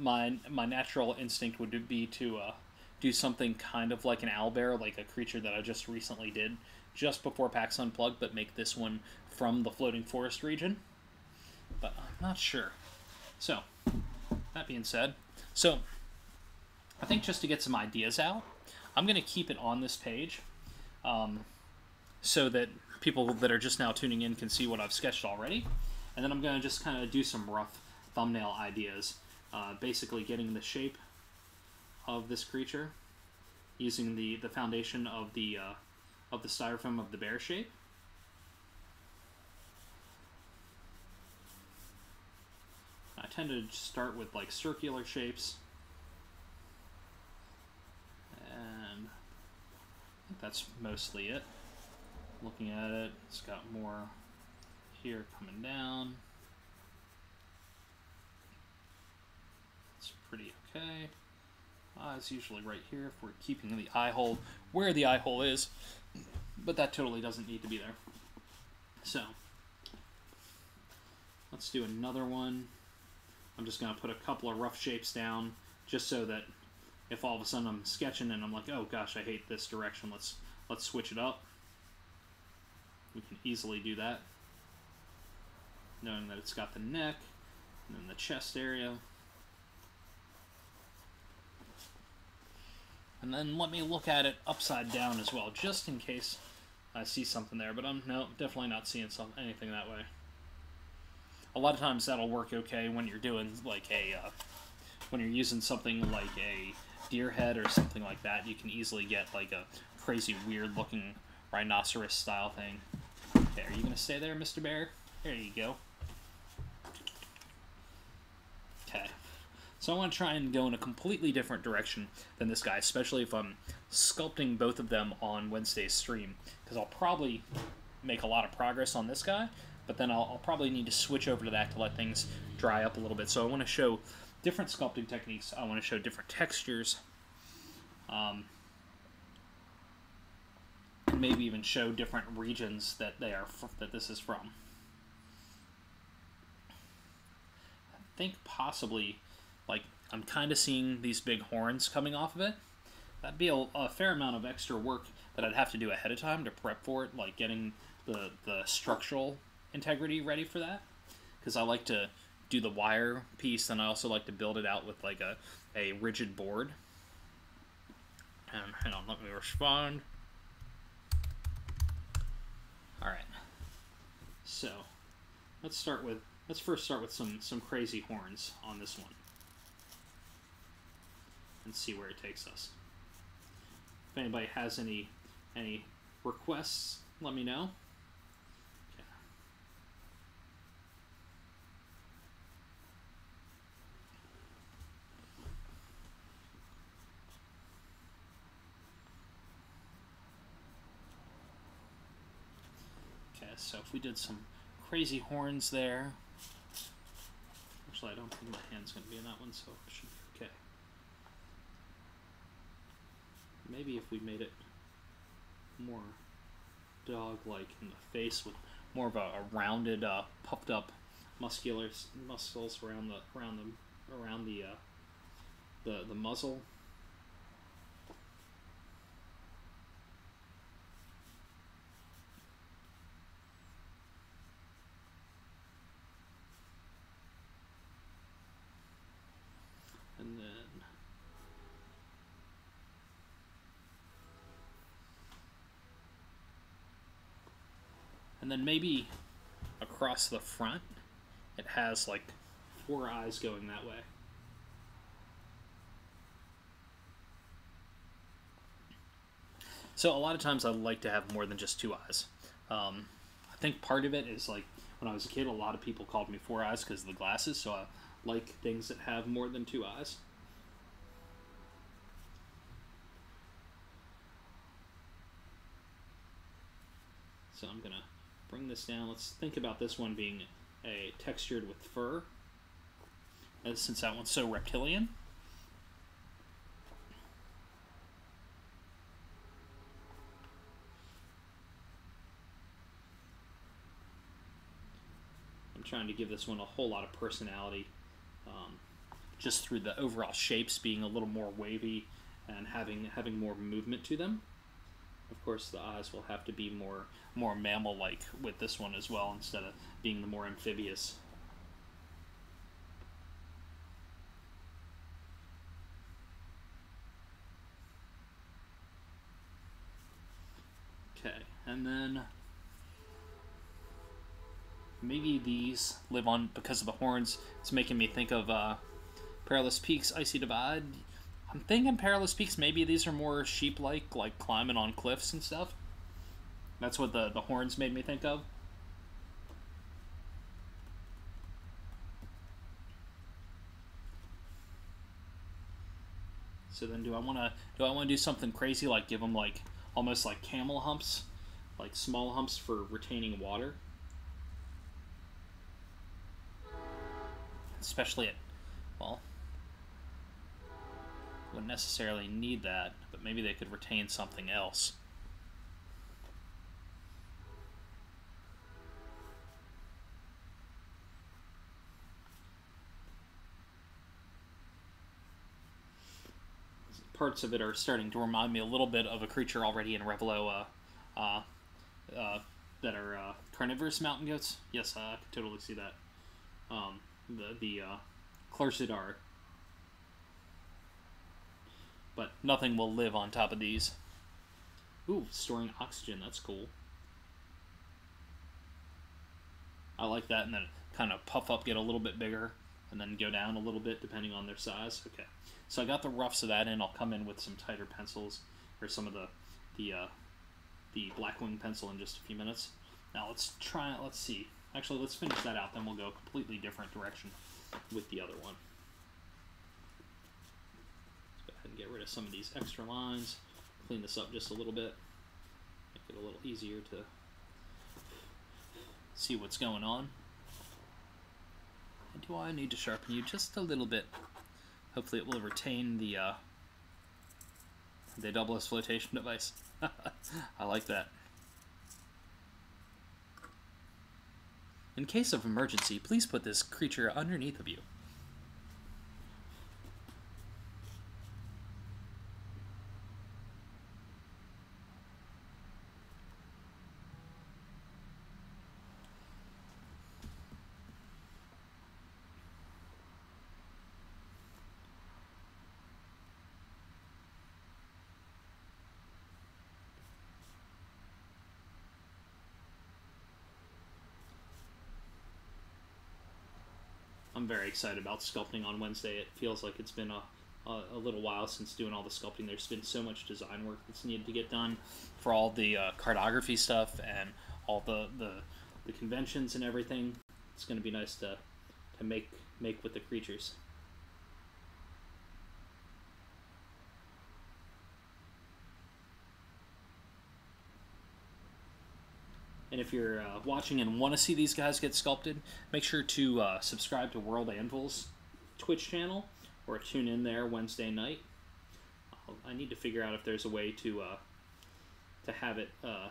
my my natural instinct would be to uh, do something kind of like an owlbear, like a creature that I just recently did just before PAX Unplugged, but make this one from the floating forest region. But I'm not sure. So, that being said, so I think just to get some ideas out, I'm going to keep it on this page um, so that people that are just now tuning in can see what I've sketched already. And then I'm going to just kind of do some rough thumbnail ideas. Uh, basically getting the shape of this creature using the, the foundation of the, uh, of the styrofoam of the bear shape. I tend to start with like circular shapes And that's mostly it. Looking at it, it's got more here coming down. It's pretty okay. Uh, it's usually right here if we're keeping the eye hole where the eye hole is, but that totally doesn't need to be there. So, let's do another one. I'm just going to put a couple of rough shapes down just so that if all of a sudden I'm sketching and I'm like, oh gosh, I hate this direction, let's let's switch it up. We can easily do that. Knowing that it's got the neck and then the chest area. And then let me look at it upside down as well, just in case I see something there. But I'm no, definitely not seeing some, anything that way. A lot of times that'll work okay when you're doing like a, uh, when you're using something like a deer head or something like that, you can easily get like a crazy weird looking rhinoceros style thing. Okay, are you gonna stay there, Mr. Bear? There you go. Okay. So I want to try and go in a completely different direction than this guy, especially if I'm sculpting both of them on Wednesday's stream, because I'll probably make a lot of progress on this guy, but then I'll, I'll, probably need to switch over to that to let things dry up a little bit. So I want to show different sculpting techniques. I want to show different textures. Um, and maybe even show different regions that they are that this is from. I think possibly, like I'm kind of seeing these big horns coming off of it. That'd be a, a fair amount of extra work that I'd have to do ahead of time to prep for it, like getting the the structural integrity ready for that. Because I like to do the wire piece, and I also like to build it out with like a, a rigid board. And hang on, let me respond. All right. So let's start with let's first start with some some crazy horns on this one and see where it takes us. If anybody has any any requests, let me know. Okay. Okay, so if we did some crazy horns there. Actually, I don't think my hand's going to be in that one, so it should be okay. Maybe if we made it more dog-like in the face with more of a, a rounded, uh, puffed up muscular muscles around the around the around the uh, the the muzzle. And then and then maybe across the front it has like four eyes going that way. So a lot of times I like to have more than just two eyes. Um, I think part of it is like when I was a kid, a lot of people called me four eyes because of the glasses. So I like things that have more than two eyes. So I'm gonna bring this down. Let's think about this one being a textured with fur, and since that one's so reptilian. I'm trying to give this one a whole lot of personality, um, just through the overall shapes being a little more wavy and having having more movement to them. Of course, the eyes will have to be more more mammal-like with this one as well, instead of being the more amphibious. Okay, and then maybe these live on because of the horns. It's making me think of uh, Perilous Peaks, Icy Divide. I'm thinking Perilous Peaks, maybe these are more sheep-like, like climbing on cliffs and stuff. That's what the, the horns made me think of. So then do I want to do I want to do something crazy like give them like almost like camel humps, like small humps for retaining water? Especially at well, wouldn't necessarily need that, but maybe they could retain something else. Parts of it are starting to remind me a little bit of a creature already in Revilo, uh, uh, uh, that are uh, carnivorous mountain goats. Yes, I could totally see that. Um, the the uh, Clercidar but nothing will live on top of these. Ooh, storing oxygen, that's cool. I like that, and then kind of puff up, get a little bit bigger, and then go down a little bit depending on their size. Okay, so I got the roughs of that in. I'll come in with some tighter pencils, or some of the the uh, the Blackwing pencil in just a few minutes. Now let's try, let's see. Actually, let's finish that out, then we'll go a completely different direction with the other one and get rid of some of these extra lines, clean this up just a little bit, make it a little easier to see what's going on. And do I need to sharpen you just a little bit? Hopefully it will retain the uh, the double S flotation device. [LAUGHS] I like that. In case of emergency, please put this creature underneath of you. I'm very excited about sculpting on Wednesday. It feels like it's been a, a, a, little while since doing all the sculpting. There's been so much design work that's needed to get done for all the uh, cartography stuff and all the, the, the conventions and everything. It's going to be nice to, to make, make with the creatures. If you're uh, watching and want to see these guys get sculpted, make sure to uh, subscribe to World Anvil's Twitch channel or tune in there Wednesday night. I'll, i need to figure out if there's a way to uh, to have it uh,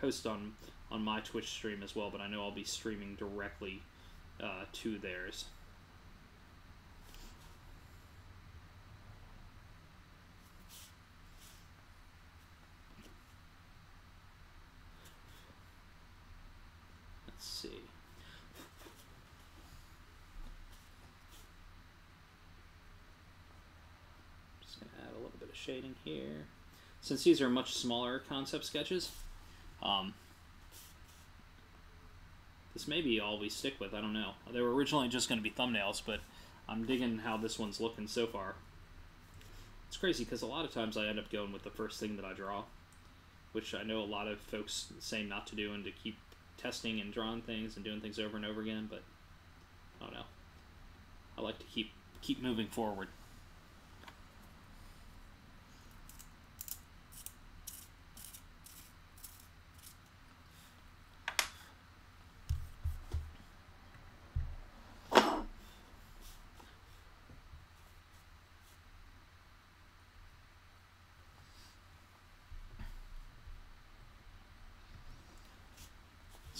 post on on my Twitch stream as well, but I know I'll be streaming directly uh, to theirs. Shading here. Since these are much smaller concept sketches, um, this may be all we stick with. I don't know. They were originally just going to be thumbnails, but I'm digging how this one's looking so far. It's crazy because a lot of times I end up going with the first thing that I draw, which I know a lot of folks say not to do and to keep testing and drawing things and doing things over and over again, but I don't know. I like to keep keep moving forward.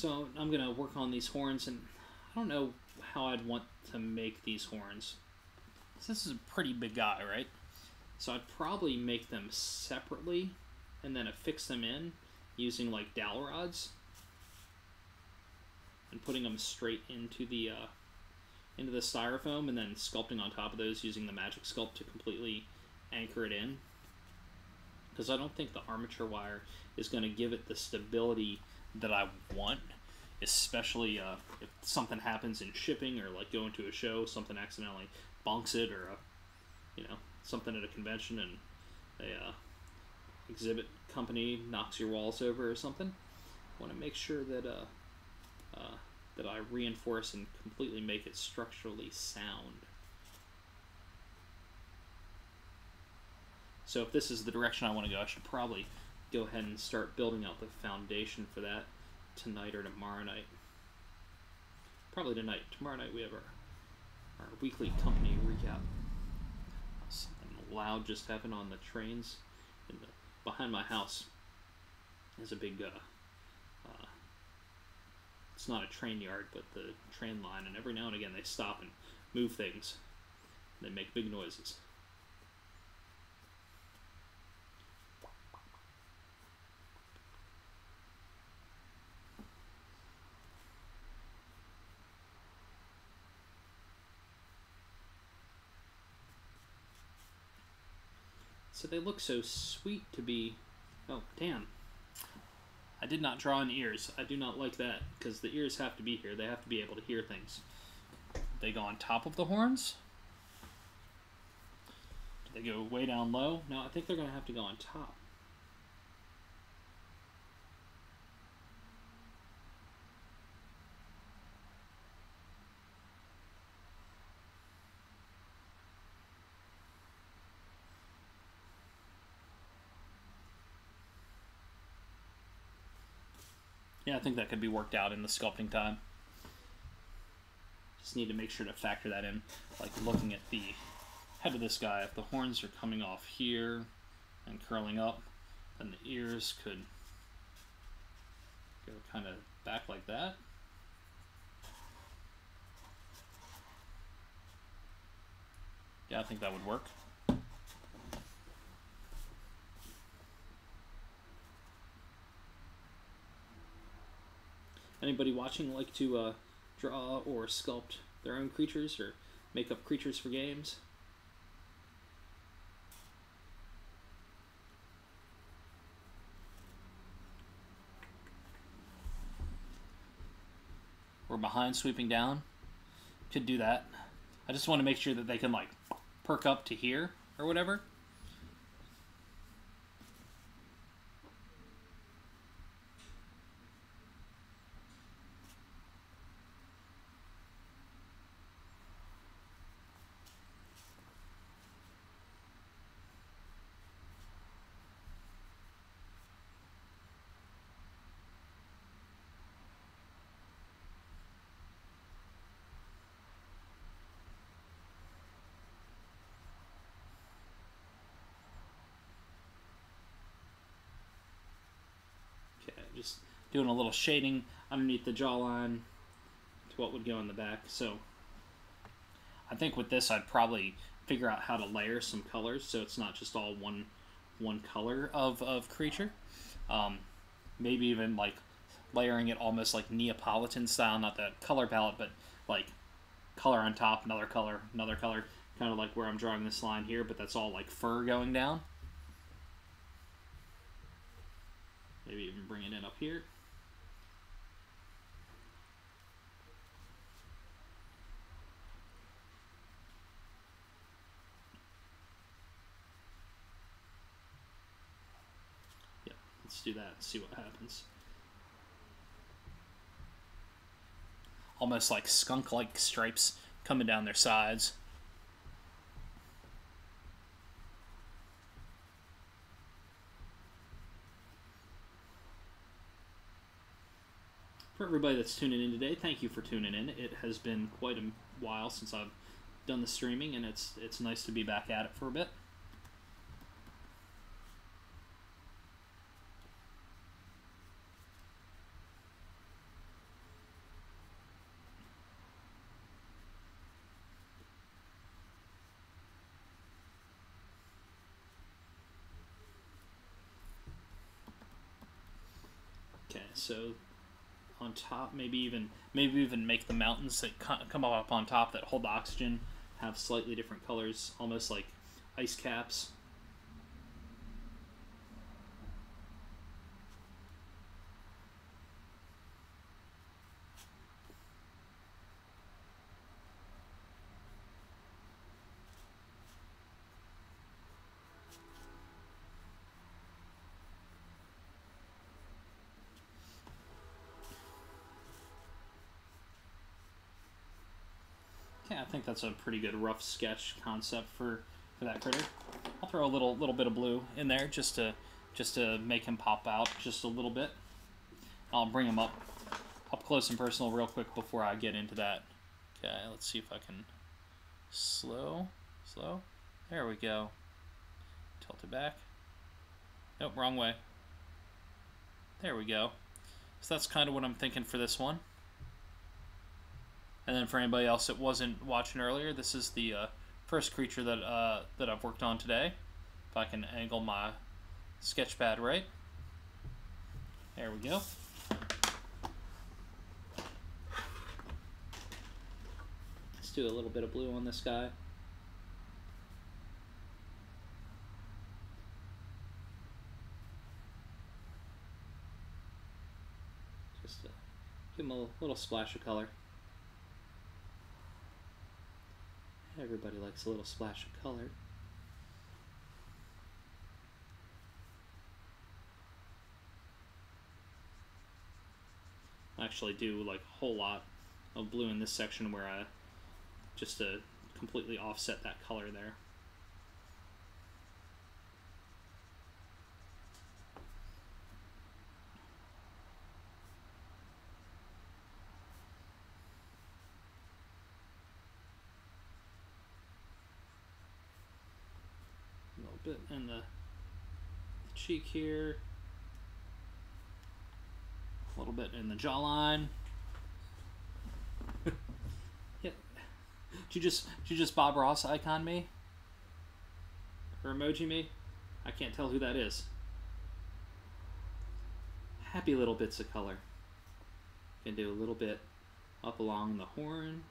So I'm to work on these horns, and I don't know how I'd want to make these horns. This is a pretty big guy, right? So I'd probably make them separately and then affix them in using like dowel rods and putting them straight into the uh, into the styrofoam and then sculpting on top of those using the magic sculpt to completely anchor it in because I don't think the armature wire is going to give it the stability that I want, especially uh, if something happens in shipping or like going to a show, something accidentally bonks it, or a, you know something at a convention and a uh, exhibit company knocks your walls over or something. I want to make sure that uh, uh, that I reinforce and completely make it structurally sound. So if this is the direction I want to go, I should probably go ahead and start building out the foundation for that tonight or tomorrow night. Probably tonight. Tomorrow night we have our, our weekly company recap. Something loud just happened on the trains in the, behind my house. There's a big, uh, uh, it's not a train yard, but the train line, and every now and again they stop and move things. They make big noises. So they look so sweet to be... Oh, damn. I did not draw in ears. I do not like that, because the ears have to be here. They have to be able to hear things. They go on top of the horns? Do they go way down low? No, I think they're going to have to go on top. Yeah, I think that could be worked out in the sculpting time. Just need to make sure to factor that in, like looking at the head of this guy. If the horns are coming off here and curling up, then the ears could go kind of back like that. Yeah, I think that would work. Anybody watching like to uh, draw or sculpt their own creatures or make up creatures for games? We're behind sweeping down. could do that. I just want to make sure that they can like perk up to here or whatever. Okay, just doing a little shading underneath the jawline to what would go in the back. So I think with this I'd probably figure out how to layer some colors so it's not just all one one color of, of creature. Um, maybe even like layering it almost like Neapolitan style, not the color palette, but like color on top, another color, another color, kind of like where I'm drawing this line here, but that's all like fur going down. Maybe even bring it in up here. Yeah, let's do that and see what happens. Almost like skunk-like stripes coming down their sides. for everybody that's tuning in today, thank you for tuning in. It has been quite a while since I've done the streaming, and it's it's nice to be back at it for a bit. Okay, so on top, maybe even maybe even make the mountains that come up on top that hold oxygen have slightly different colors, almost like ice caps. Yeah, I that's a pretty good rough sketch concept for, for that critter. I'll throw a little little bit of blue in there just to just to make him pop out just a little bit. I'll bring him up up close and personal real quick before I get into that. Okay, let's see if I can slow, slow. There we go. Tilt it back. Nope, wrong way. There we go. So that's kind of what I'm thinking for this one. And then for anybody else that wasn't watching earlier, this is the uh, first creature that uh, that I've worked on today. If I can angle my sketch pad right. There we go. Let's do a little bit of blue on this guy. Just to give him a little splash of color. Everybody likes a little splash of color. I actually do like a whole lot of blue in this section where I just to completely offset that color there. bit in the, the cheek here, a little bit in the jawline. [LAUGHS] yeah. Did you just did you just Bob Ross icon me? Or emoji me? I can't tell who that is. Happy little bits of color. Can do a little bit up along the horn.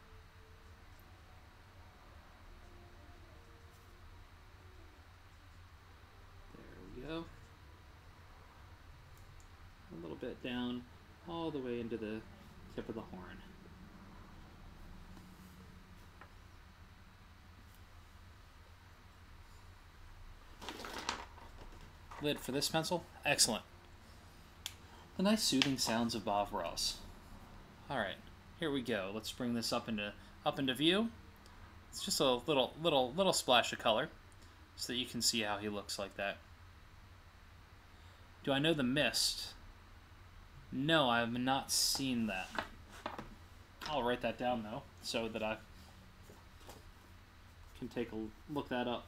There we go little bit down all the way into the tip of the horn. Lid for this pencil, excellent. The nice soothing sounds of Bob Ross. All right, here we go. Let's bring this up into up into view. It's just a little little little splash of color, so that you can see how he looks like that. Do I know the mist? No, I have not seen that. I'll write that down though, so that I can take a look that up.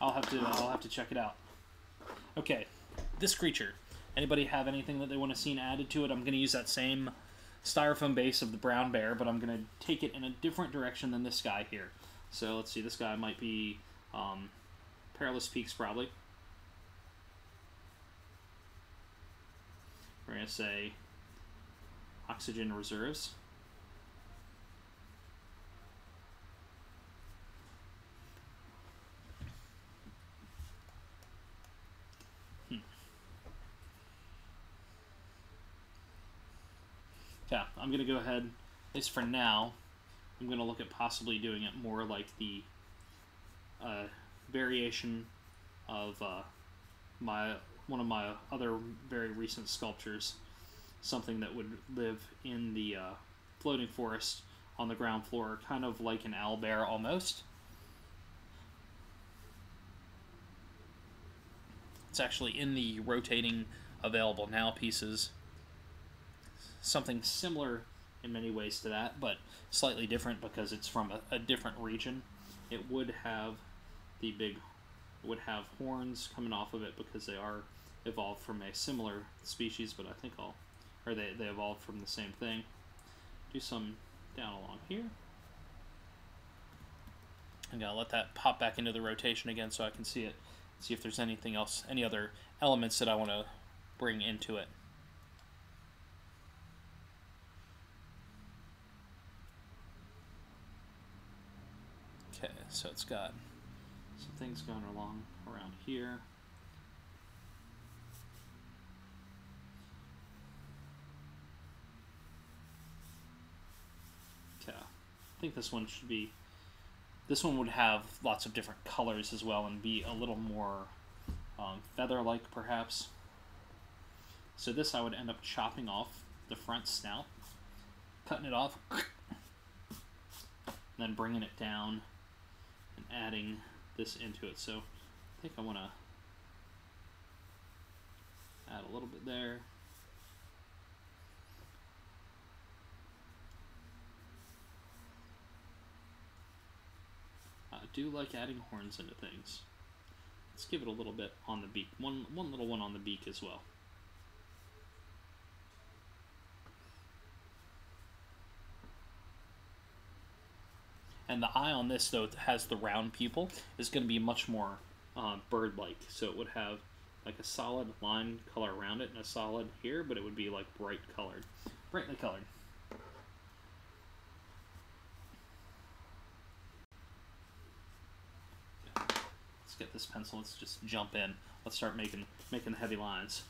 I'll have to I'll have to check it out. Okay, this creature. Anybody have anything that they want to see added to it? I'm going to use that same styrofoam base of the brown bear, but I'm going to take it in a different direction than this guy here. So let's see, this guy might be um, Perilous Peaks probably. We're going to say oxygen reserves. Yeah, I'm going to go ahead, at least for now, I'm going to look at possibly doing it more like the uh, variation of uh, my one of my other very recent sculptures, something that would live in the uh, floating forest on the ground floor, kind of like an owlbear almost. It's actually in the rotating available now pieces something similar in many ways to that, but slightly different because it's from a, a different region. It would have the big, would have horns coming off of it because they are evolved from a similar species, but I think I'll, or they, they evolved from the same thing. Do some down along here. I'm gonna let that pop back into the rotation again so I can see it. See if there's anything else, any other elements that I want to bring into it. Okay, so it's got some things going along around here. Okay, I think this one should be, this one would have lots of different colors as well and be a little more um, feather-like perhaps. So this I would end up chopping off the front snout, cutting it off, [CLEARS THROAT] then bringing it down and adding this into it. So I think I want to add a little bit there. I do like adding horns into things. Let's give it a little bit on the beak. One, one little one on the beak as well. And the eye on this, though, has the round pupil, is going to be much more uh, bird-like. So it would have like a solid line color around it and a solid here, but it would be like bright colored, brightly colored. Let's get this pencil. Let's just jump in. Let's start making making the heavy lines.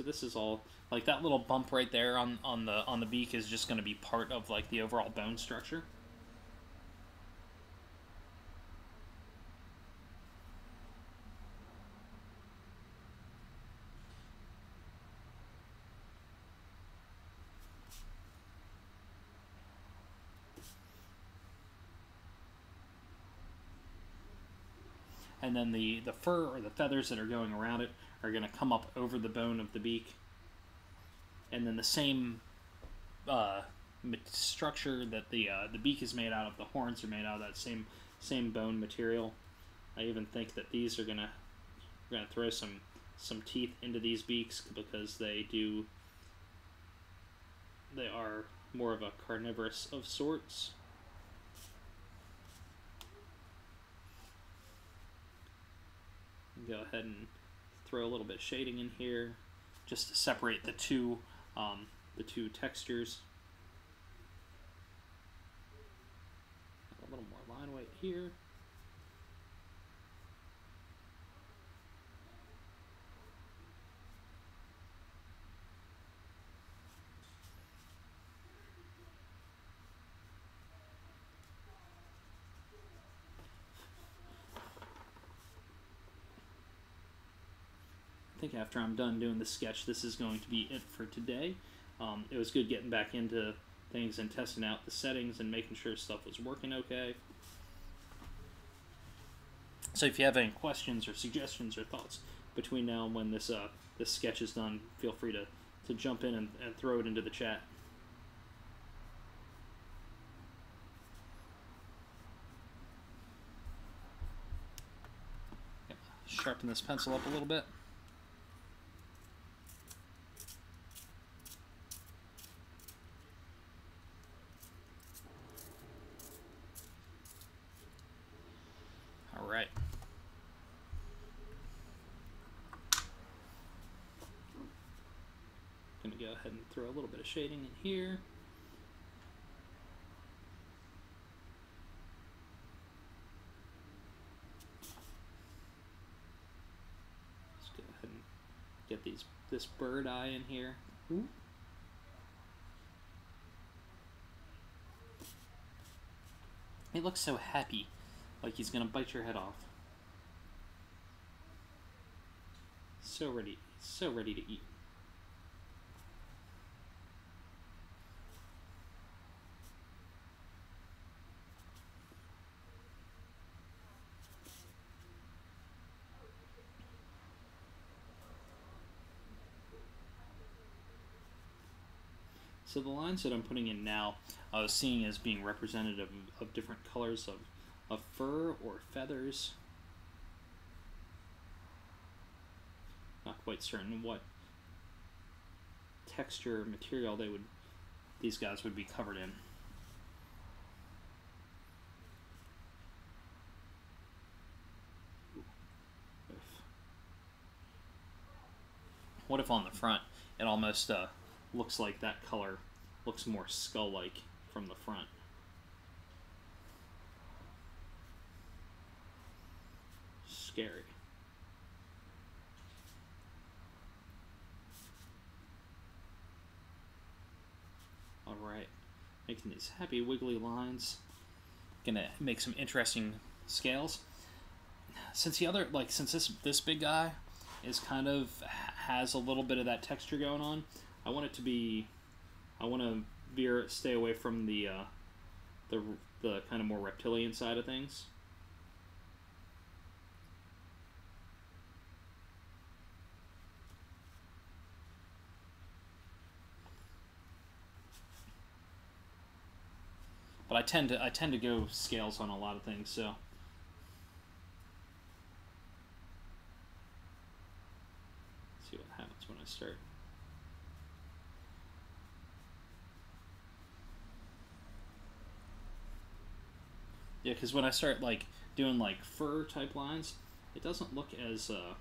So this is all like that little bump right there on on the on the beak is just going to be part of like the overall bone structure. and then the, the fur or the feathers that are going around it are going to come up over the bone of the beak. And then the same uh, structure that the uh, the beak is made out of, the horns are made out of that same same bone material. I even think that these are gonna we're gonna throw some some teeth into these beaks because they do they are more of a carnivorous of sorts. Go ahead and throw a little bit of shading in here just to separate the two um, the two textures. A little more line weight here. Think after I'm done doing the sketch, this is going to be it for today. Um, it was good getting back into things and testing out the settings and making sure stuff was working okay. So if you have any questions or suggestions or thoughts between now and when this uh, this sketch is done, feel free to, to jump in and, and throw it into the chat. Sharpen this pencil up a little bit. All right. Gonna go ahead and throw a little bit of shading in here. Let's go ahead and get these this bird eye in here. Ooh. He looks so happy, like he's gonna bite your head off. So ready, so ready to eat. So the lines that I'm putting in now, I was seeing as being representative of, different colors of, of fur or feathers. Not quite certain what texture material they would these guys would be covered in. What if on the front it almost uh, looks like that color looks more skull-like from the front. Scary. Alright, making these happy wiggly lines. Gonna make some interesting scales. Since the other, like, since this, this big guy is kind of, has a little bit of that texture going on, I want it to be, I want to veer, stay away from the, uh, the, the kind of more reptilian side of things. But I tend to I tend to go scales on a lot of things, so. see what happens when I start. Yeah, because when I start like doing like fur type lines, it doesn't look as uh,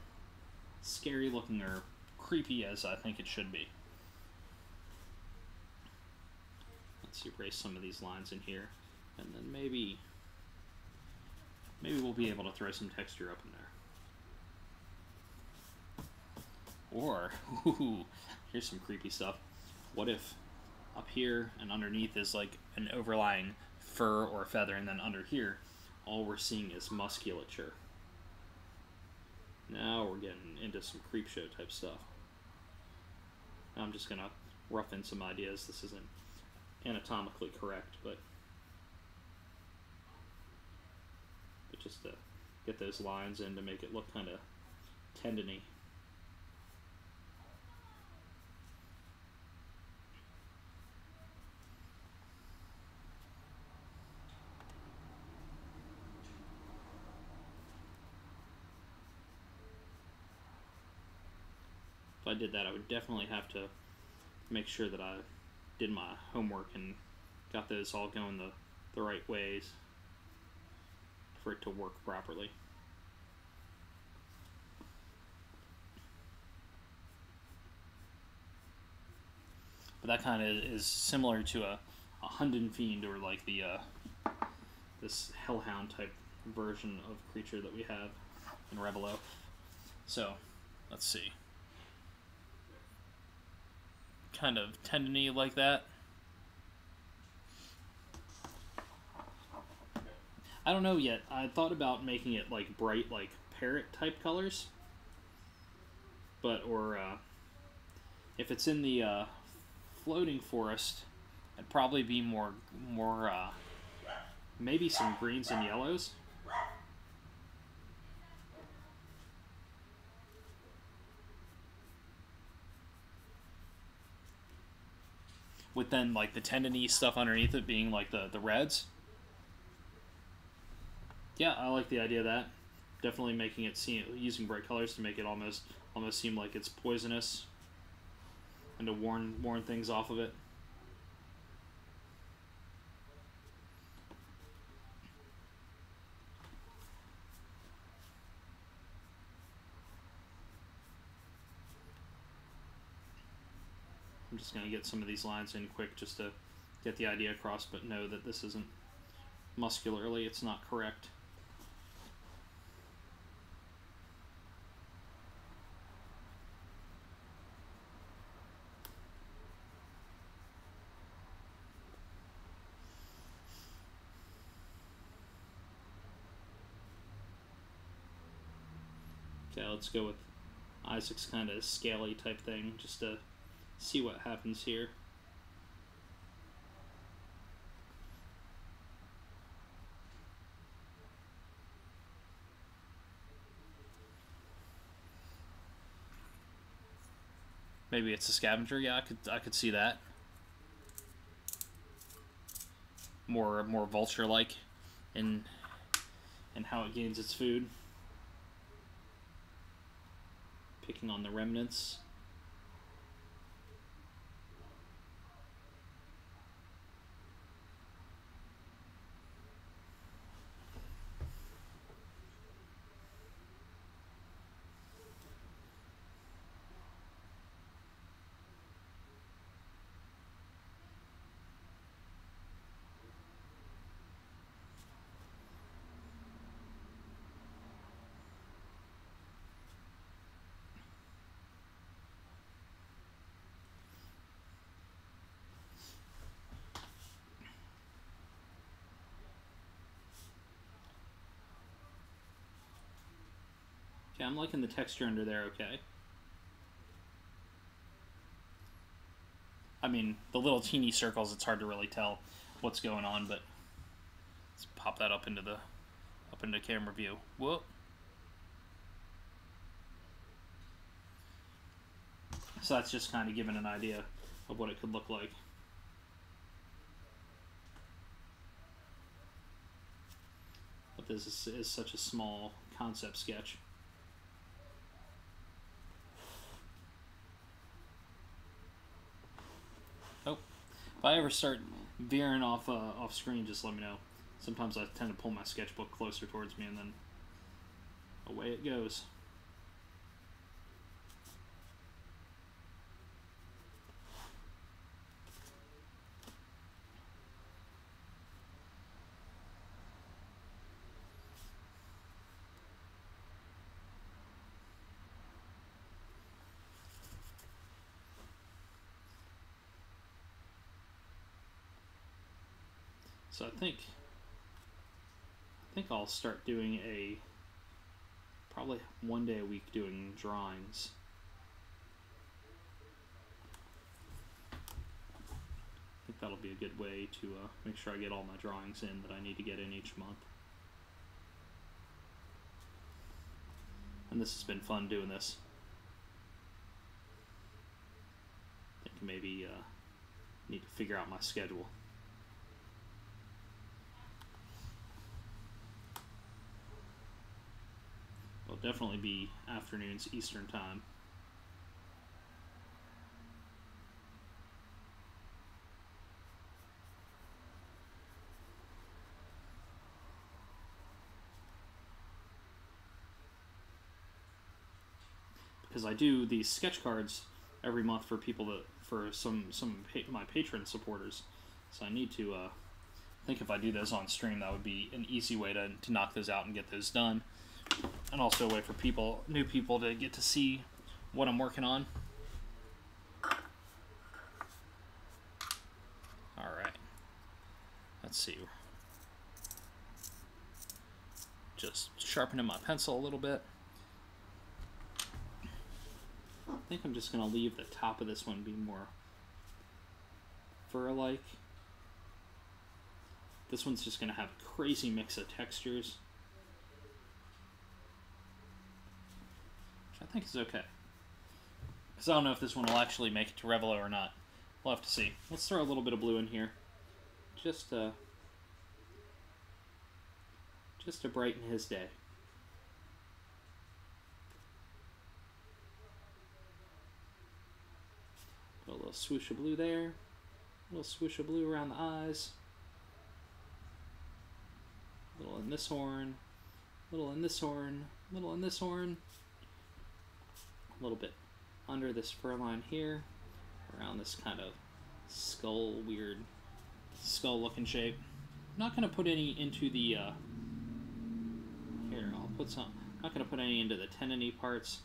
scary looking or creepy as I think it should be. Let's erase some of these lines in here, and then maybe maybe we'll be able to throw some texture up in there. Or, [LAUGHS] ooh, here's some creepy stuff. What if up here and underneath is like an overlying fur or a feather, and then under here, all we're seeing is musculature. Now we're getting into some creep show type stuff. I'm just gonna rough in some ideas. This isn't anatomically correct, but but just to get those lines in to make it look kind of tendony. If I did that, I would definitely have to make sure that I did my homework and got those all going the, the right ways for it to work properly. But that kind of is similar to a, a Hunden Fiend or like the uh, this Hellhound type version of creature that we have in Revilo. So, let's see kind of tendony like that. I don't know yet. I thought about making it like bright, like parrot type colors. but or uh, if it's in the uh, floating forest, it'd probably be more more uh, maybe some greens and yellows. With then like the tendony stuff underneath it being like the the reds. Yeah, I like the idea of that. Definitely making it seem using bright colors to make it almost almost seem like it's poisonous and to warn warn things off of it. Just going to get some of these lines in quick just to get the idea across, but know that this isn't muscularly, it's not correct. Okay, let's go with Isaac's kind of scaly type thing, just to see what happens here. Maybe it's a scavenger. Yeah, I could I could see that. More more vulture like in in how it gains its food. Picking on the remnants. I'm liking the texture under there, okay. I mean, the little teeny circles, it's hard to really tell what's going on, but let's pop that up into the up into camera view. Whoop. So that's just kind of giving an idea of what it could look like. But this is, is such a small concept sketch. If I ever start veering off uh, off screen, just let me know. Sometimes I tend to pull my sketchbook closer towards me, and then away it goes. So I think I think I'll start doing a probably one day a week doing drawings. I think that'll be a good way to uh, make sure I get all my drawings in that I need to get in each month. And this has been fun doing this. I think maybe uh, need to figure out my schedule. Definitely be afternoons Eastern time. Because I do these sketch cards every month for people that for some some my patron supporters, so I need to uh, think if I do those on stream, that would be an easy way to to knock those out and get those done and also a way for people, new people, to get to see what I'm working on. All right. Let's see. Just sharpening my pencil a little bit. I think I'm just going to leave the top of this one be more fur-like. This one's just going to have a crazy mix of textures. I think is okay. Because I don't know if this one will actually make it to Revilo or not. We'll have to see. Let's throw a little bit of blue in here. Just, uh, just to brighten his day. Put a little swoosh of blue there. A little swoosh of blue around the eyes. A little in this horn. A little in this horn. A little in this horn. A little bit under this fur line here. Around this kind of skull, weird skull looking shape. I'm not going to put any into the uh, here, I'll put some, I'm not going to put any into the tendony parts.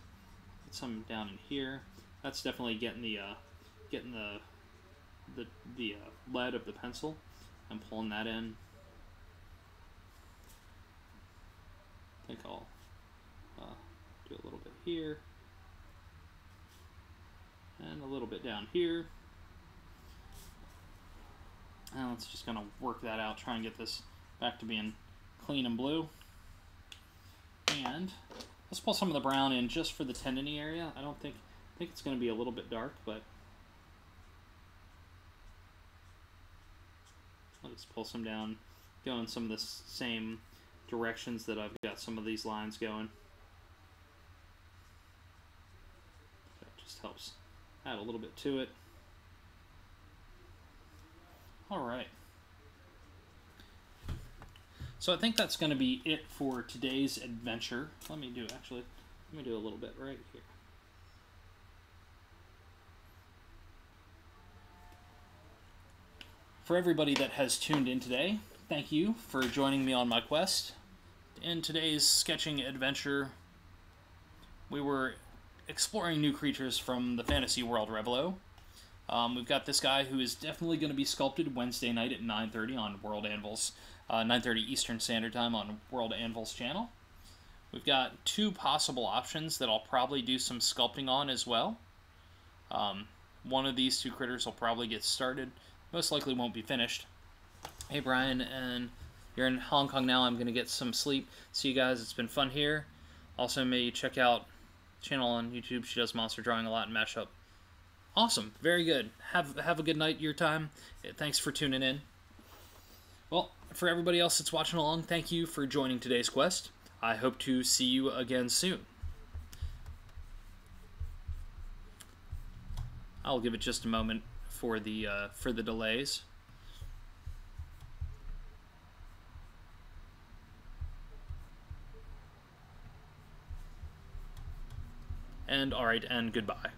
Put some down in here. That's definitely getting the, uh, getting the, the, the uh, lead of the pencil. I'm pulling that in. I think I'll uh, do a little bit here. And a little bit down here. And let's just of work that out, try and get this back to being clean and blue. And let's pull some of the brown in just for the tendony area. I don't think, I think it's going to be a little bit dark, but let's pull some down, go in some of the same directions that I've got some of these lines going. That just helps add a little bit to it. All right. So I think that's going to be it for today's adventure. Let me do, actually, let me do a little bit right here. For everybody that has tuned in today, thank you for joining me on my quest. In today's sketching adventure, we were exploring new creatures from the fantasy world Revilo. Um, we've got this guy who is definitely going to be sculpted Wednesday night at 9.30 on World Anvil's uh, 9.30 Eastern Standard Time on World Anvil's channel. We've got two possible options that I'll probably do some sculpting on as well. Um, one of these two critters will probably get started. Most likely won't be finished. Hey Brian, and you're in Hong Kong now. I'm going to get some sleep. See you guys. It's been fun here. Also, may you check out channel on YouTube. She does monster drawing a lot and mashup. Awesome. Very good. Have have a good night your time. Thanks for tuning in. Well, for everybody else that's watching along, thank you for joining today's quest. I hope to see you again soon. I'll give it just a moment for the uh, for the delays. And alright, and goodbye.